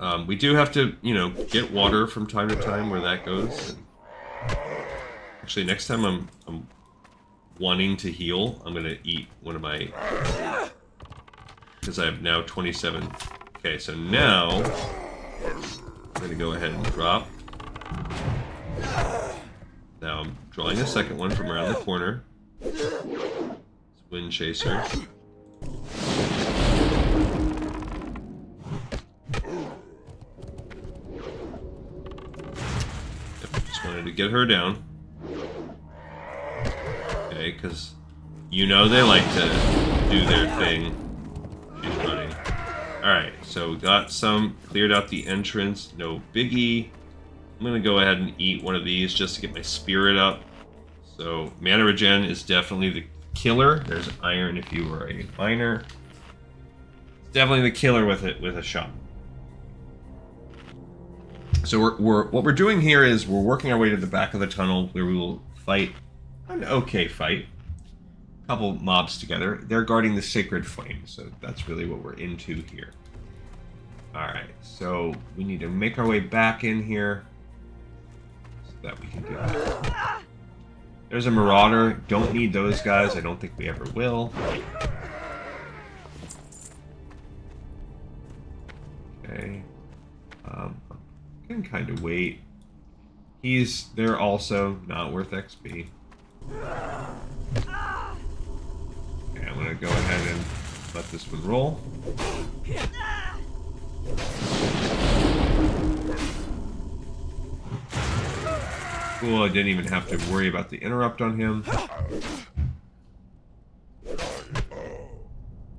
Um, we do have to, you know, get water from time to time where that goes. And actually, next time I'm, I'm wanting to heal, I'm going to eat one of my... Because I have now 27. Okay, so now... I'm going to go ahead and drop. Now I'm drawing a second one from around the corner. It's Wind Chaser. Just wanted to get her down. Okay, because you know they like to do their thing. She's running. Alright, so we got some, cleared out the entrance, no biggie. I'm gonna go ahead and eat one of these just to get my spirit up. So mana regen is definitely the killer. There's iron if you were a miner. It's definitely the killer with it with a shot. So we're, we're what we're doing here is we're working our way to the back of the tunnel where we will fight an okay fight. A couple mobs together. They're guarding the sacred flame, so that's really what we're into here. Alright, so we need to make our way back in here that we can do. There's a Marauder. Don't need those guys. I don't think we ever will. Okay. Um, I can kind of wait. He's... They're also not worth XP. Okay, I'm going to go ahead and let this one roll. Cool, I didn't even have to worry about the interrupt on him.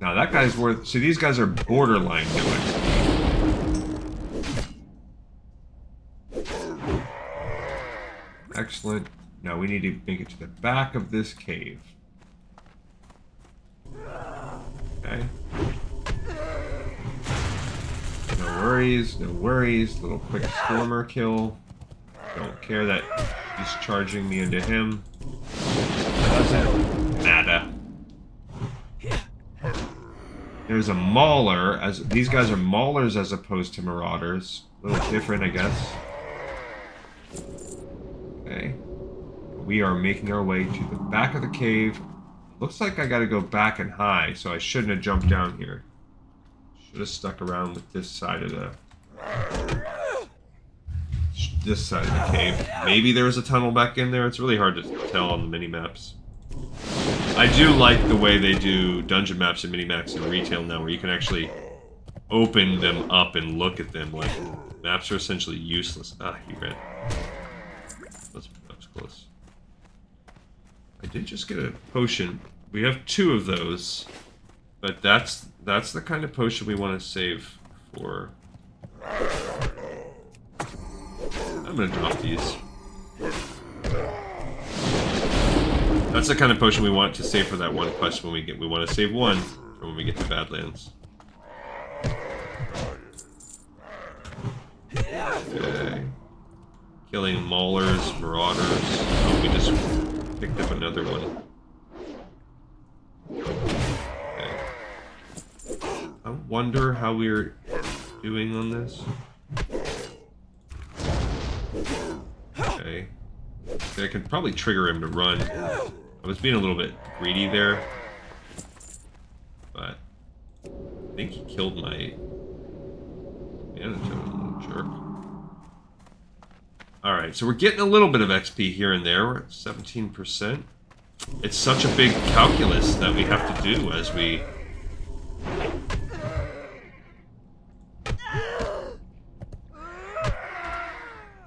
Now that guy's worth... See, these guys are borderline XP. Excellent. Now we need to make it to the back of this cave. Okay. No worries, no worries. Little quick stormer kill. Don't care that he's charging me into him. Doesn't matter. There's a mauler, as these guys are maulers as opposed to marauders. A little different, I guess. Okay. We are making our way to the back of the cave. Looks like I gotta go back and high, so I shouldn't have jumped down here. Should have stuck around with this side of the this side of the cave. Maybe there was a tunnel back in there. It's really hard to tell on the mini maps. I do like the way they do dungeon maps and mini maps in retail now, where you can actually open them up and look at them. Like maps are essentially useless. Ah, you read. That's, that was close. I did just get a potion. We have two of those, but that's that's the kind of potion we want to save for I'm gonna drop these. That's the kind of potion we want to save for that one quest when we get. We want to save one for when we get to Badlands. Okay. Killing maulers, marauders. Oh, we just picked up another one. Okay. I wonder how we're doing on this. Okay. I can probably trigger him to run. I was being a little bit greedy there. But I think he killed my mana little jerk. Alright, so we're getting a little bit of XP here and there. We're at 17%. It's such a big calculus that we have to do as we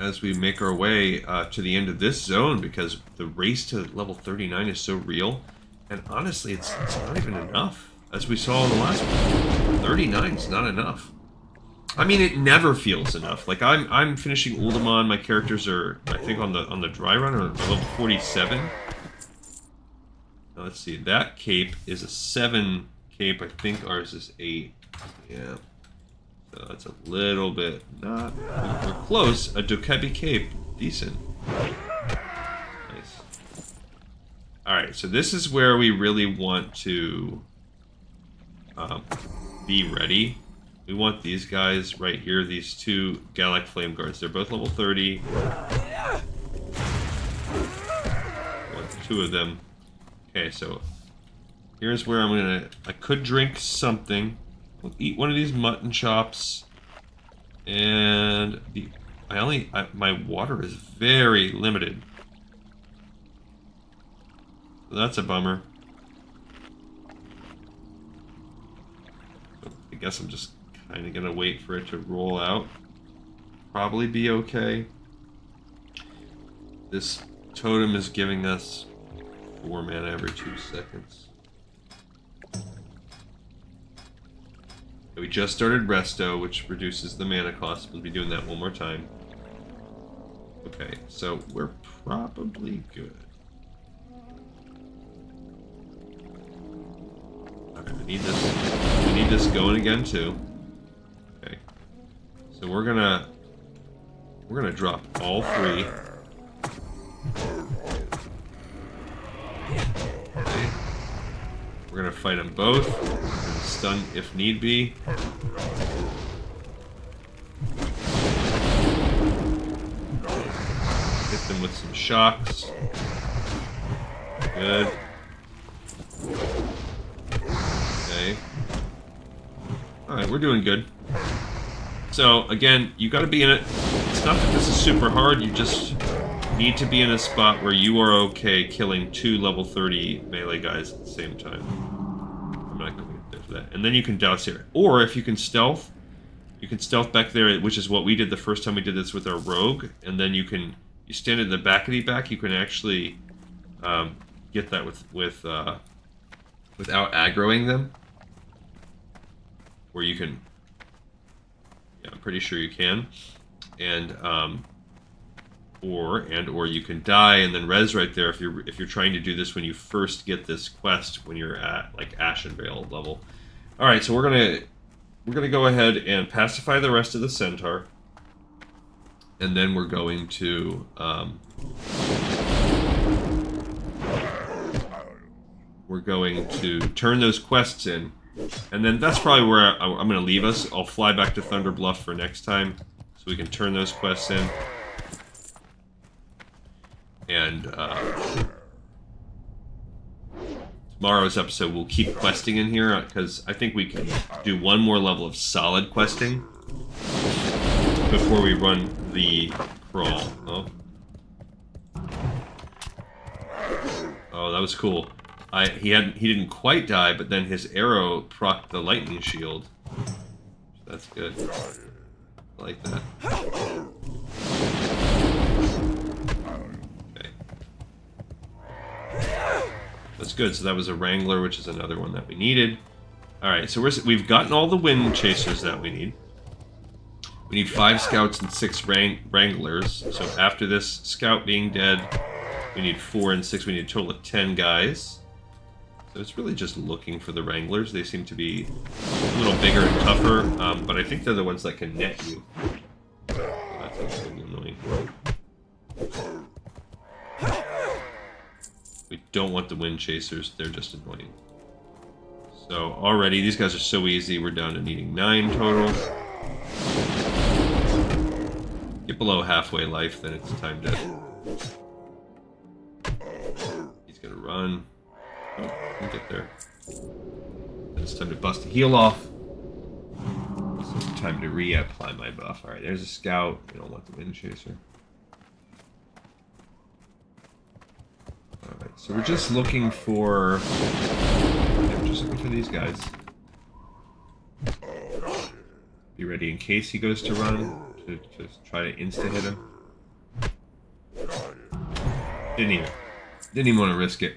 as we make our way uh, to the end of this zone because the race to level 39 is so real. And honestly, it's, it's not even enough. As we saw in the last one, 39 is not enough. I mean, it never feels enough. Like I'm, I'm finishing Uldaman. My characters are, I think, on the on the dry run or level 47. Now, let's see. That cape is a seven cape. I think ours is eight. Yeah. That's a little bit not. We're close. A Dokebi cape, decent. Nice. All right, so this is where we really want to um, be ready. We want these guys right here, these two Galak Flame Guards. They're both level 30. Want two of them. Okay, so here's where I'm gonna. I could drink something. I'll eat one of these mutton chops. And the I only I, my water is very limited. That's a bummer. I guess I'm just kind of gonna wait for it to roll out. Probably be okay. This totem is giving us four mana every two seconds. We just started Resto, which reduces the mana cost. We'll be doing that one more time. Okay, so we're probably good. Okay, we need this. We need this going again too. Okay, so we're gonna we're gonna drop all three. We're gonna fight them both. Stun if need be. Hit them with some shocks. Good. Okay. Alright, we're doing good. So, again, you gotta be in it. It's not that this is super hard, you just need to be in a spot where you are okay killing two level 30 melee guys at the same time. That. And then you can douse here. Or if you can stealth, you can stealth back there, which is what we did the first time we did this with our rogue. And then you can, you stand in the back of the back, you can actually um, get that with, with uh, without aggroing them. Where you can, yeah, I'm pretty sure you can. And um, or and or you can die and then res right there if you're if you're trying to do this when you first get this quest when you're at like Ashen Ashenvale level. All right, so we're gonna we're gonna go ahead and pacify the rest of the centaur, and then we're going to um, we're going to turn those quests in, and then that's probably where I, I'm gonna leave us. I'll fly back to Thunder Bluff for next time, so we can turn those quests in. And uh, tomorrow's episode we'll keep questing in here uh, because I think we can do one more level of solid questing before we run the Kraul. Oh, oh, that was cool. I he had he didn't quite die, but then his arrow proc the lightning shield. That's good. I like that. That's good. So that was a Wrangler, which is another one that we needed. All right, so we're, we've gotten all the wind chasers that we need. We need five scouts and six wrang Wranglers. So after this scout being dead, We need four and six. We need a total of ten guys. So it's really just looking for the Wranglers. They seem to be a little bigger and tougher, um, but I think they're the ones that can net you. That's really annoying. We don't want the Wind Chasers. They're just annoying. So already, these guys are so easy. We're down to needing nine total. Get below halfway life, then it's time to... He's gonna run. Oh, get there. Then it's time to bust a heal off. So time to reapply my buff. Alright, there's a scout. We don't want the wind chaser. Alright, so we're just looking for... Yeah, just looking for these guys. Be ready in case he goes to run, to, to try to insta-hit him. Didn't even, didn't even want to risk it.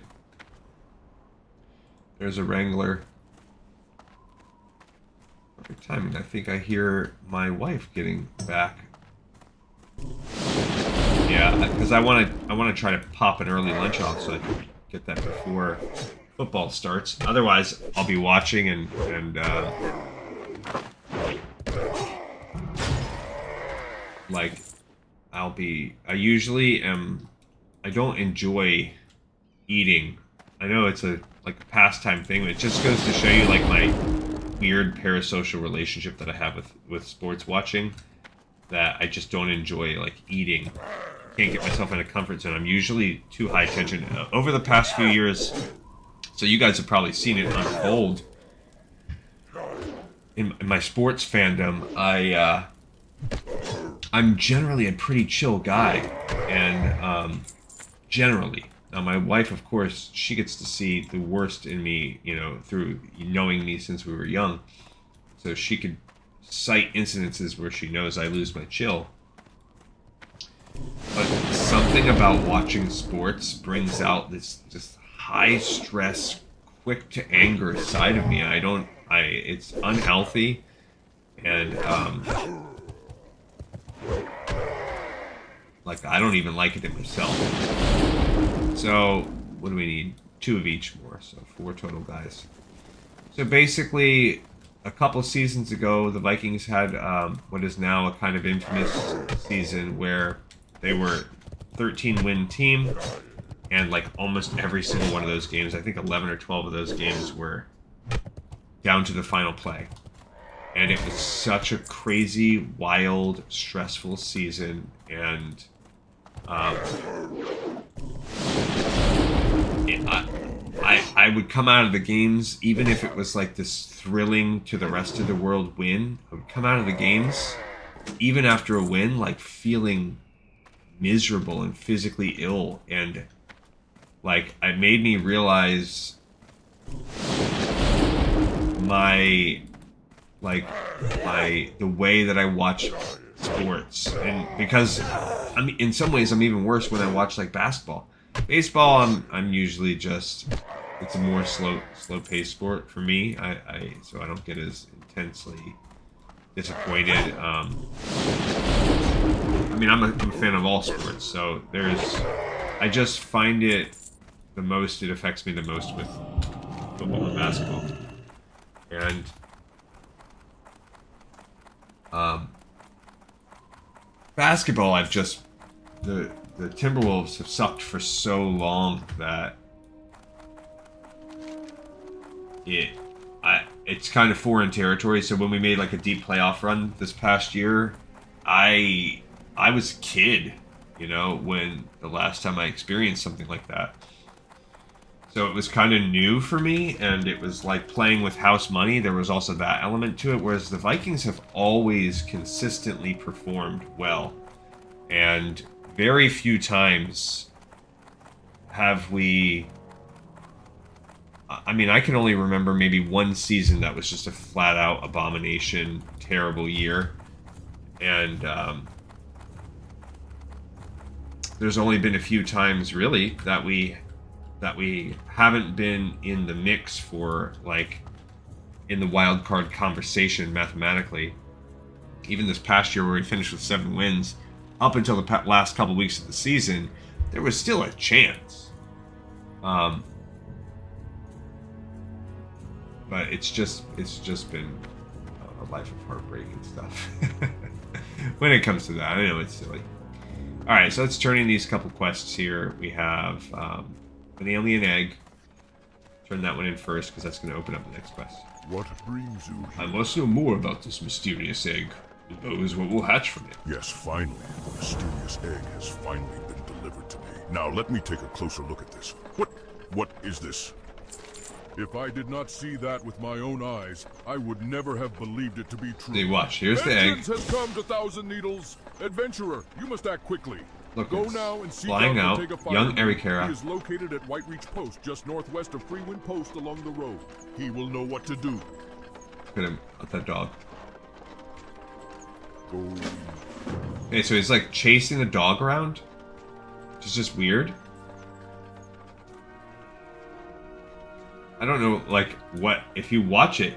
There's a Wrangler. Perfect timing. I think I hear my wife getting back. Yeah, because I want to I want to try to pop an early lunch off so I can get that before football starts. Otherwise, I'll be watching and and uh, like I'll be. I usually am. I don't enjoy eating. I know it's a like a pastime thing, but it just goes to show you like my weird parasocial relationship that I have with with sports watching. That I just don't enjoy like eating. Can't get myself in a comfort zone. I'm usually too high tension. Uh, over the past few years, so you guys have probably seen it unfold in, in my sports fandom. I uh, I'm generally a pretty chill guy, and um, generally. Now, my wife, of course, she gets to see the worst in me, you know, through knowing me since we were young. So she could cite incidences where she knows I lose my chill. But something about watching sports brings out this just high stress, quick to anger side of me. I don't, I, it's unhealthy. And, um, like, I don't even like it in myself. So, what do we need? Two of each more, so four total guys. So basically, a couple seasons ago, the Vikings had um, what is now a kind of infamous season where they were 13 win team, and like almost every single one of those games, I think 11 or 12 of those games were down to the final play. And it was such a crazy, wild, stressful season, and um, it, I, I, I would come out of the games, even if it was like this thrilling to the rest of the world win, I would come out of the games, even after a win, like feeling miserable and physically ill. And like, it made me realize my, like, my, the way that I watch sports. And because, I mean, in some ways, I'm even worse when I watch like basketball Baseball, I'm I'm usually just it's a more slow slow paced sport for me. I, I so I don't get as intensely disappointed. Um, mean, I'm a, I'm a fan of all sports, so there's I just find it the most it affects me the most with football and basketball, and um, basketball I've just the the Timberwolves have sucked for so long that it I it's kind of foreign territory. So when we made like a deep playoff run this past year, I I was a kid, you know, when the last time I experienced something like that. So it was kind of new for me, and it was like playing with house money. There was also that element to it, whereas the Vikings have always consistently performed well. And very few times have we I mean, I can only remember maybe one season that was just a flat out abomination, terrible year. And um, there's only been a few times really that we that we haven't been in the mix for like in the wild card conversation mathematically. Even this past year where we finished with seven wins, up until the last couple weeks of the season, there was still a chance. Um, but it's just it's just been a life of heartbreak and stuff. when it comes to that, I know it's silly. All right, so let's turn in these couple quests here. We have um, an alien egg. Turn that one in first because that's going to open up the next quest. What brings you here? I must know more about this mysterious egg. Who knows what will hatch from it? Yes, finally, the mysterious egg has finally been delivered to me. Now let me take a closer look at this. What? What is this? If I did not see that with my own eyes, I would never have believed it to be true. Hey, watch. Here's the egg. Has come to Thousand Needles. Adventurer, you must act quickly. Look, Go now and seek flying out Young. Arikara. He is located at White Reach Post, just northwest of Freewind Post along the road. He will know what to do. Look at him, at that dog. Go. Okay, so he's like chasing the dog around, which is just weird. I don't know, like what if you watch it,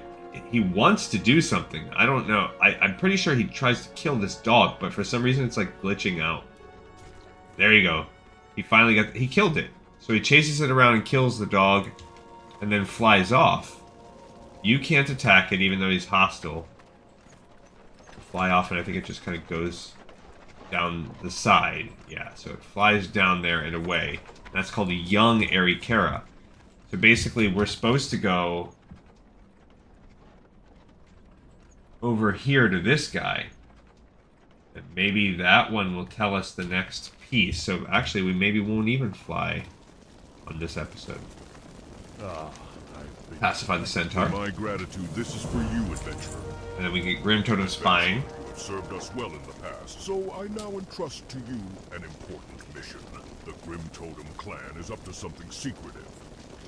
he wants to do something. I don't know. I, I'm pretty sure he tries to kill this dog, but for some reason it's like glitching out. There you go. He finally got. He killed it. So he chases it around and kills the dog, and then flies off. You can't attack it, even though he's hostile fly off, and I think it just kind of goes down the side. Yeah, so it flies down there and away. That's called a young Arikara. So basically, we're supposed to go over here to this guy. And maybe that one will tell us the next piece. So actually, we maybe won't even fly on this episode. Ah, Pacify the centaur. My gratitude. This is for you, adventurer. And then we get Grim Totem Spying. You have served us well in the past, so I now entrust to you an important mission. The Grim Totem clan is up to something secretive.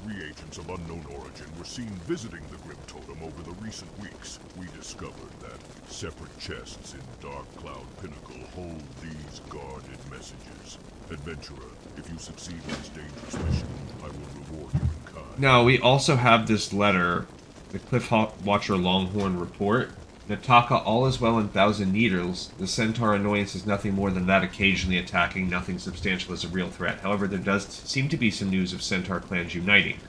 Three agents of unknown origin were seen visiting the Grim Totem over the recent weeks. We discovered that separate chests in Dark Cloud Pinnacle hold these guarded messages. Adventurer, if you succeed in this dangerous mission, I will reward you in kind. Now, we also have this letter, the Cliff Watcher Longhorn Report. Nataka, all is well in Thousand Needles. The Centaur annoyance is nothing more than that, occasionally attacking. Nothing substantial is a real threat. However, there does seem to be some news of Centaur clans uniting.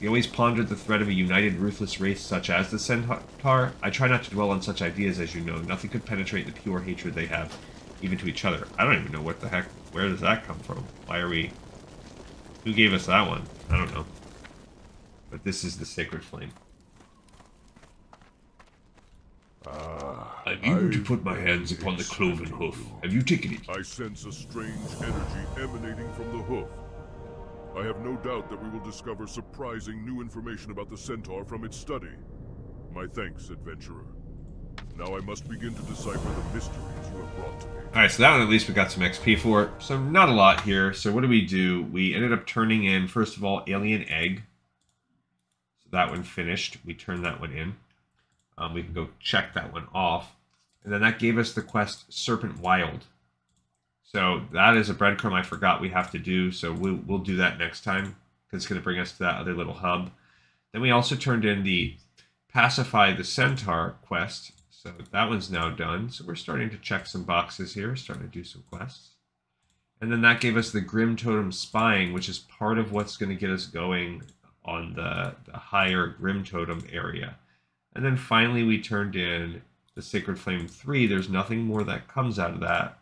We always pondered the threat of a united, ruthless race such as the Centaur. I try not to dwell on such ideas, as you know. Nothing could penetrate the pure hatred they have, even to each other. I don't even know what the heck. Where does that come from? Why are we. Who gave us that one? I don't know. But this is the Sacred Flame. I'm eager to put my hands upon the cloven hoof. Have you taken it? I sense a strange energy emanating from the hoof. I have no doubt that we will discover surprising new information about the centaur from its study. My thanks, adventurer. Now I must begin to decipher the mysteries you have brought to me. Alright, so that one at least we got some XP for. So not a lot here. So what do we do? We ended up turning in, first of all, Alien Egg. So that one finished. We turned that one in. Um, we can go check that one off. And then that gave us the quest Serpent Wild. So that is a breadcrumb I forgot we have to do. So we'll, we'll do that next time. Because it's going to bring us to that other little hub. Then we also turned in the Pacify the Centaur quest. So that one's now done. So we're starting to check some boxes here, starting to do some quests. And then that gave us the Grim Totem Spying, which is part of what's going to get us going on the, the higher Grim Totem area. And then finally we turned in the Sacred Flame 3. There's nothing more that comes out of that.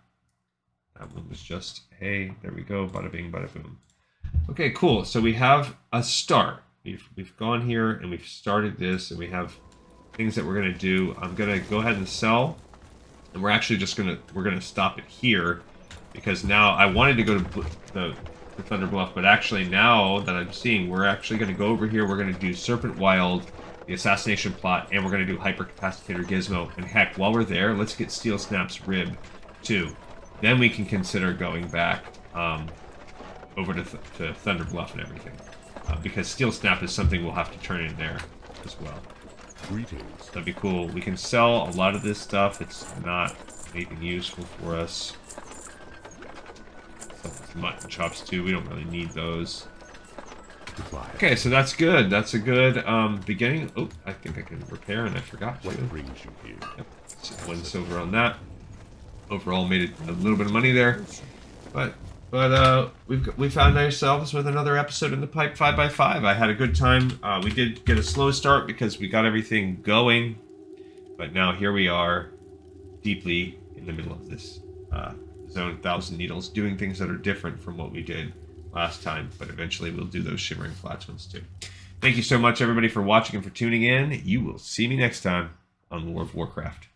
That one was just, hey, there we go, bada bing, bada boom. Okay, cool. So we have a start. We've, we've gone here and we've started this and we have things that we're going to do. I'm going to go ahead and sell. And we're actually just going to, we're going to stop it here. Because now, I wanted to go to the, the Thunder Bluff, but actually now that I'm seeing, we're actually going to go over here. We're going to do Serpent Wild, the Assassination Plot, and we're going to do Hypercapacitator Gizmo. And heck, while we're there, let's get Steel Snap's Rib, too. Then we can consider going back um, over to, th to Thunder Bluff and everything. Uh, because Steel Snap is something we'll have to turn in there as well. Greetings. That'd be cool. We can sell a lot of this stuff. It's not anything useful for us. Some mutton chops too. We don't really need those. Okay, so that's good. That's a good um, beginning. Oh, I think I can repair, and I forgot. What brings you here? Yep. So one silver on that. Overall, made a little bit of money there, but But uh, we've got- we found ourselves with another episode in the pipe five by five. I had a good time. Uh, we did get a slow start because we got everything going, but now here we are, deeply in the middle of this uh, zone thousand needles, doing things that are different from what we did last time. But eventually, we'll do those shimmering flats ones too. Thank you so much, everybody, for watching and for tuning in. You will see me next time on Lore of Warcraft.